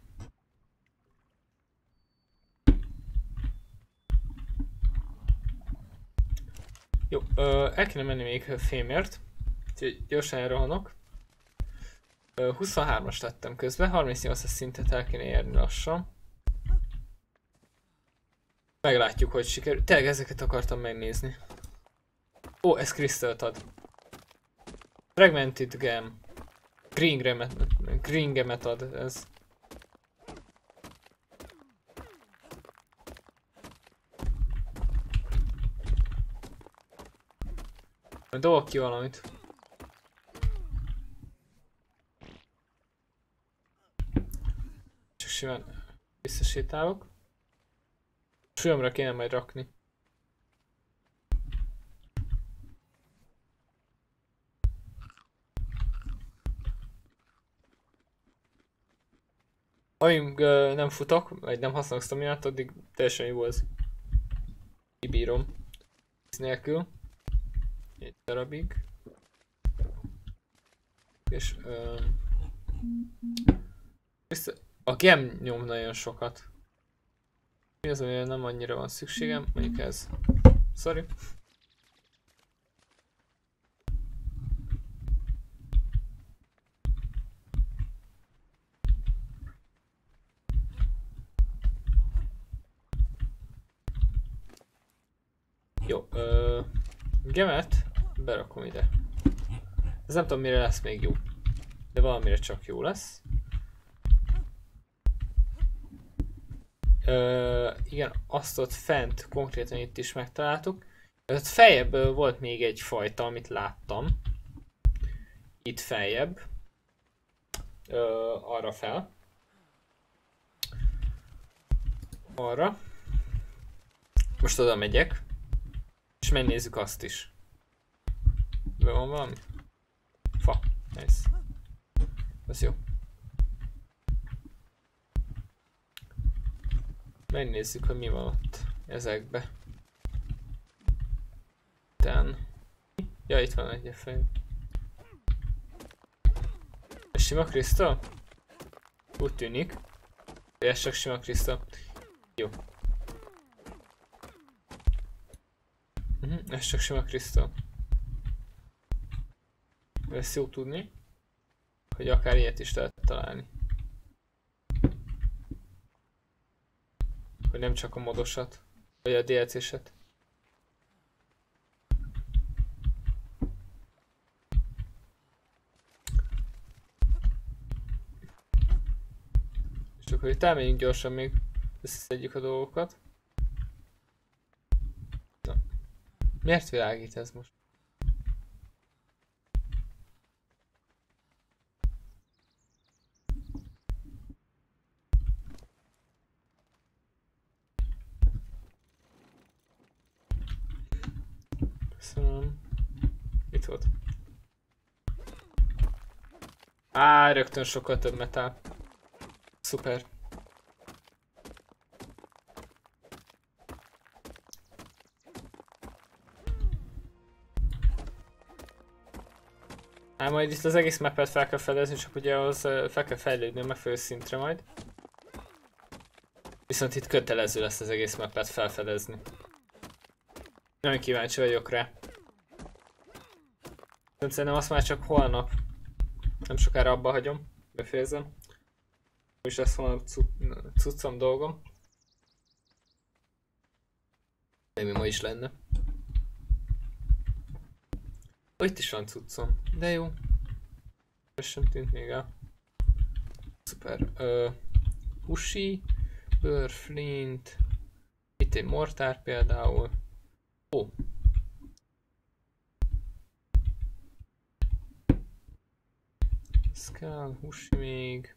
Jó, ö, el kéne menni még fémért. Úgyhogy gyorsan elrohanok. 23-as lettem közben, 38-as szintet el kéne érni lassan. Meglátjuk, hogy sikerül. Tényleg ezeket akartam megnézni. Ó, ez Crystal ad. Fragmented Gem. Green Gemet, Green Gemet ad ez. Dobok ki valamit. Simán visszasétálok. Súlyomra kéne majd rakni. Amíg uh, nem futok, vagy nem használok staminát, addig teljesen jó az. Kibírom. Ez nélkül. Egy darabig. És... Uh, vissza... A gem nyom nagyon sokat. Mi az, amire nem annyira van szükségem? Mondjuk ez. Sorry. Jó, ö, gemet berakom ide. Ez nem tudom mire lesz még jó. De valamire csak jó lesz. Ö, igen, azt ott fent konkrétan itt is megtaláltuk. Ott feljebb volt még egy fajta, amit láttam. Itt feljebb. Ö, arra fel. Arra. Most oda megyek. És megnézzük azt is. Be van valami? Fa. Nice. Ez jó. Megnézzük, hogy mi van ott ezekbe. Ten. Ja, itt van egy fej. Sima krisztál? Úgy tűnik. Ez csak sima krisztál. Jó. Uh -huh, ez csak sima krisztál. Ez jó tudni, hogy akár ilyet is lehet találni. Hogy nem csak a modosat, vagy a DLC-set. És akkor itt elmegyünk gyorsan még összeszedjük a dolgokat. Na. Miért világít ez most? Köszönöm. Itt volt. Á, rögtön sokkal több metál. Szuper. Hát majd itt az egész mappet fel kell fedezni, csak ugye az fel kell fejlődni a megfelelő szintre majd. Viszont itt kötelező lesz az egész mappet felfedezni. Nagyon kíváncsi vagyok rá. Szerintem azt már csak holnap. Nem sokára abba hagyom. Befejezem. És lesz holnap cuccom dolgom. De mi ma is lenne. Ó, itt is van cuccom. De jó. Ez sem tűnt még el. Szuper. Uh, Husi, Bőr, Flint. Itt egy mortár például. Ó. Skull, Husi még.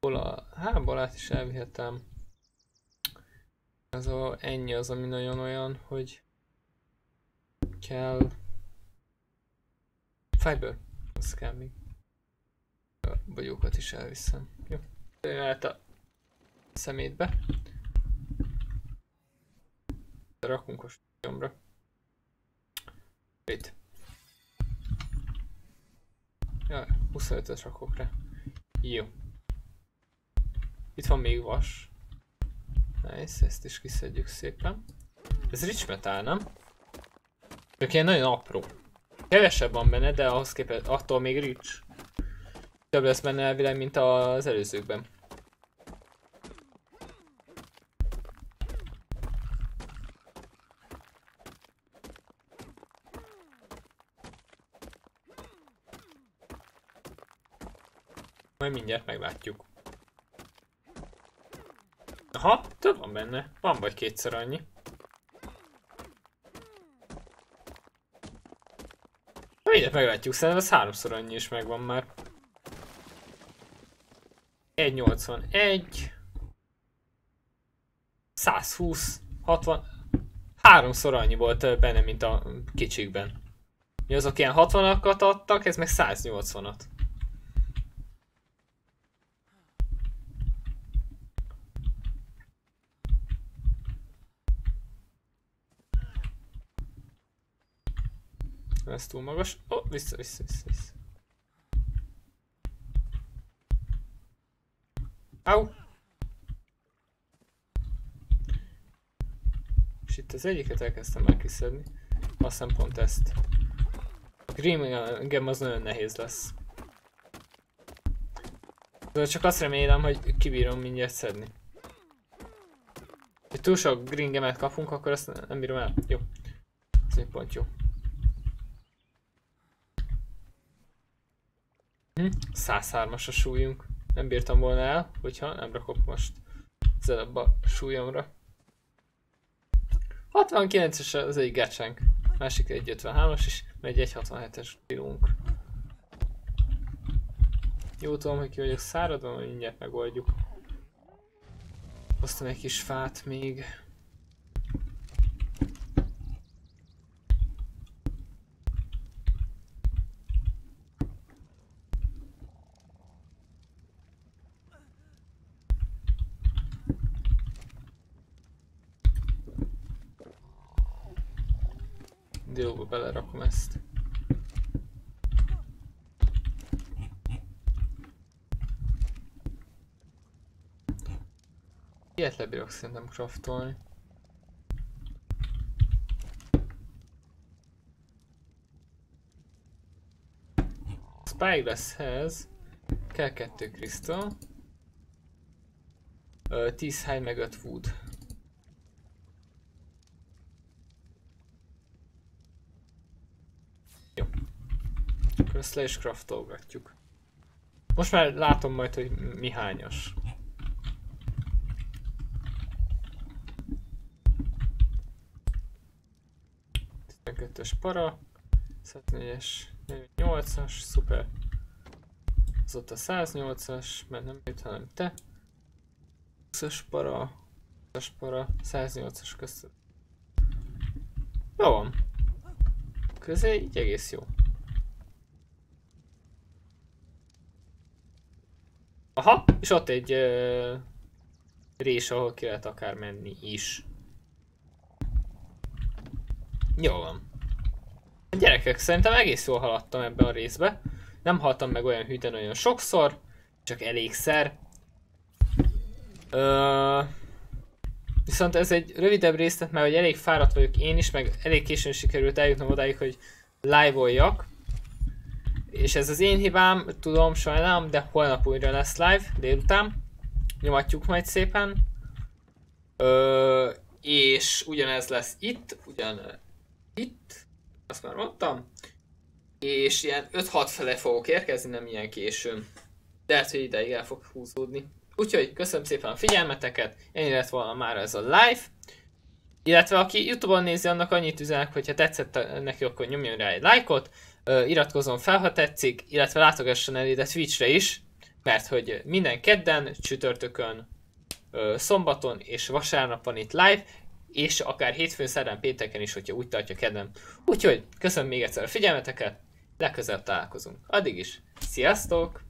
Bola, hát bolát is elvihetem. Ez a ennyi az, ami nagyon olyan, hogy kell Fiber. Az kell még. A bogyókat is elviszem. Jó. Jöhet a szemétbe. Rakunk a stúdiumra. Ja, 25-öt rakok rá. Jó. Itt van még vas. Nice, ezt is kiszedjük szépen. Ez rich metal, nem? Csak ilyen nagyon apró. Kevesebb van benne, de ahhoz képest attól még rich. Több lesz benne elvileg, mint az előzőkben. Majd mindjárt meglátjuk. Aha, több van benne. Van vagy kétszer annyi. Mindjárt meglátjuk, szerintem ez háromszor annyi is megvan már. 181 120 60 háromszor annyi volt benne, mint a kicsikben. Mi azok ilyen 60-akat adtak, ez meg 180-at. Ez túl magas. Ó, oh, vissza, vissza, vissza, vissza. Au! És itt az egyiket elkezdtem már kiszedni. Pont ezt. A Green az nagyon nehéz lesz. De csak azt remélem, hogy kibírom mindjárt szedni. Ha túl sok green gemet kapunk, akkor azt nem bírom el. Jó. Ez egy pont jó. 103-as a súlyunk. Nem bírtam volna el, hogyha nem rakok most az előbb a súlyomra. 69-es az egy gacsánk. Másik egy 53-as is, megy egy 67-es kilónk. Jó tudom, hogy ki vagyok száradva, mindjárt megoldjuk. Hoztam egy kis fát még. Dilóba belerakom ezt. Ilyet lebírok szerintem craftolni. Spyglasshez kell kettő krisztál. 10 high meg 5 wood. Ezt le is craftolgatjuk. Most már látom majd, hogy mi hányas. es para, 104-es, 8-as, szuper. Az ott a 108-as, mert nem jött, hanem te. 20-as para, 20 para, 108-as köszön. Jó van. közé így egész jó. Aha, és ott egy uh, rés, ahol ki lehet akár menni is. Jó van. Gyerekek, szerintem egész jól haladtam ebbe a részbe. Nem haltam meg olyan hűten olyan sokszor, csak elégszer. Ö... Viszont ez egy rövidebb rész, mert hogy elég fáradt vagyok én is, meg elég későn sikerült eljutnom odáig, hogy live-oljak. És ez az én hibám, tudom, sajnálom, de holnap újra lesz live, délután. Nyomatjuk majd szépen. Ö, és ugyanez lesz itt, ugyan itt, azt már mondtam. És ilyen 5-6 fele fogok érkezni, nem ilyen későn. De lehet, hogy ideig el fog húzódni. Úgyhogy köszönöm szépen a figyelmeteket, ennyi lett volna már ez a live. Illetve aki Youtube-on nézi, annak annyit üzenek, hogy ha tetszett neki, akkor nyomjon rá egy lájkot, iratkozzon fel, ha tetszik, illetve látogasson el ide Twitchre is, mert hogy minden kedden, csütörtökön, szombaton és vasárnapon itt live, és akár hétfőn, szerdán, pénteken is, hogyha úgy tartja kedvem. Úgyhogy köszönöm még egyszer a figyelmeteket, legközelebb találkozunk. Addig is, sziasztok!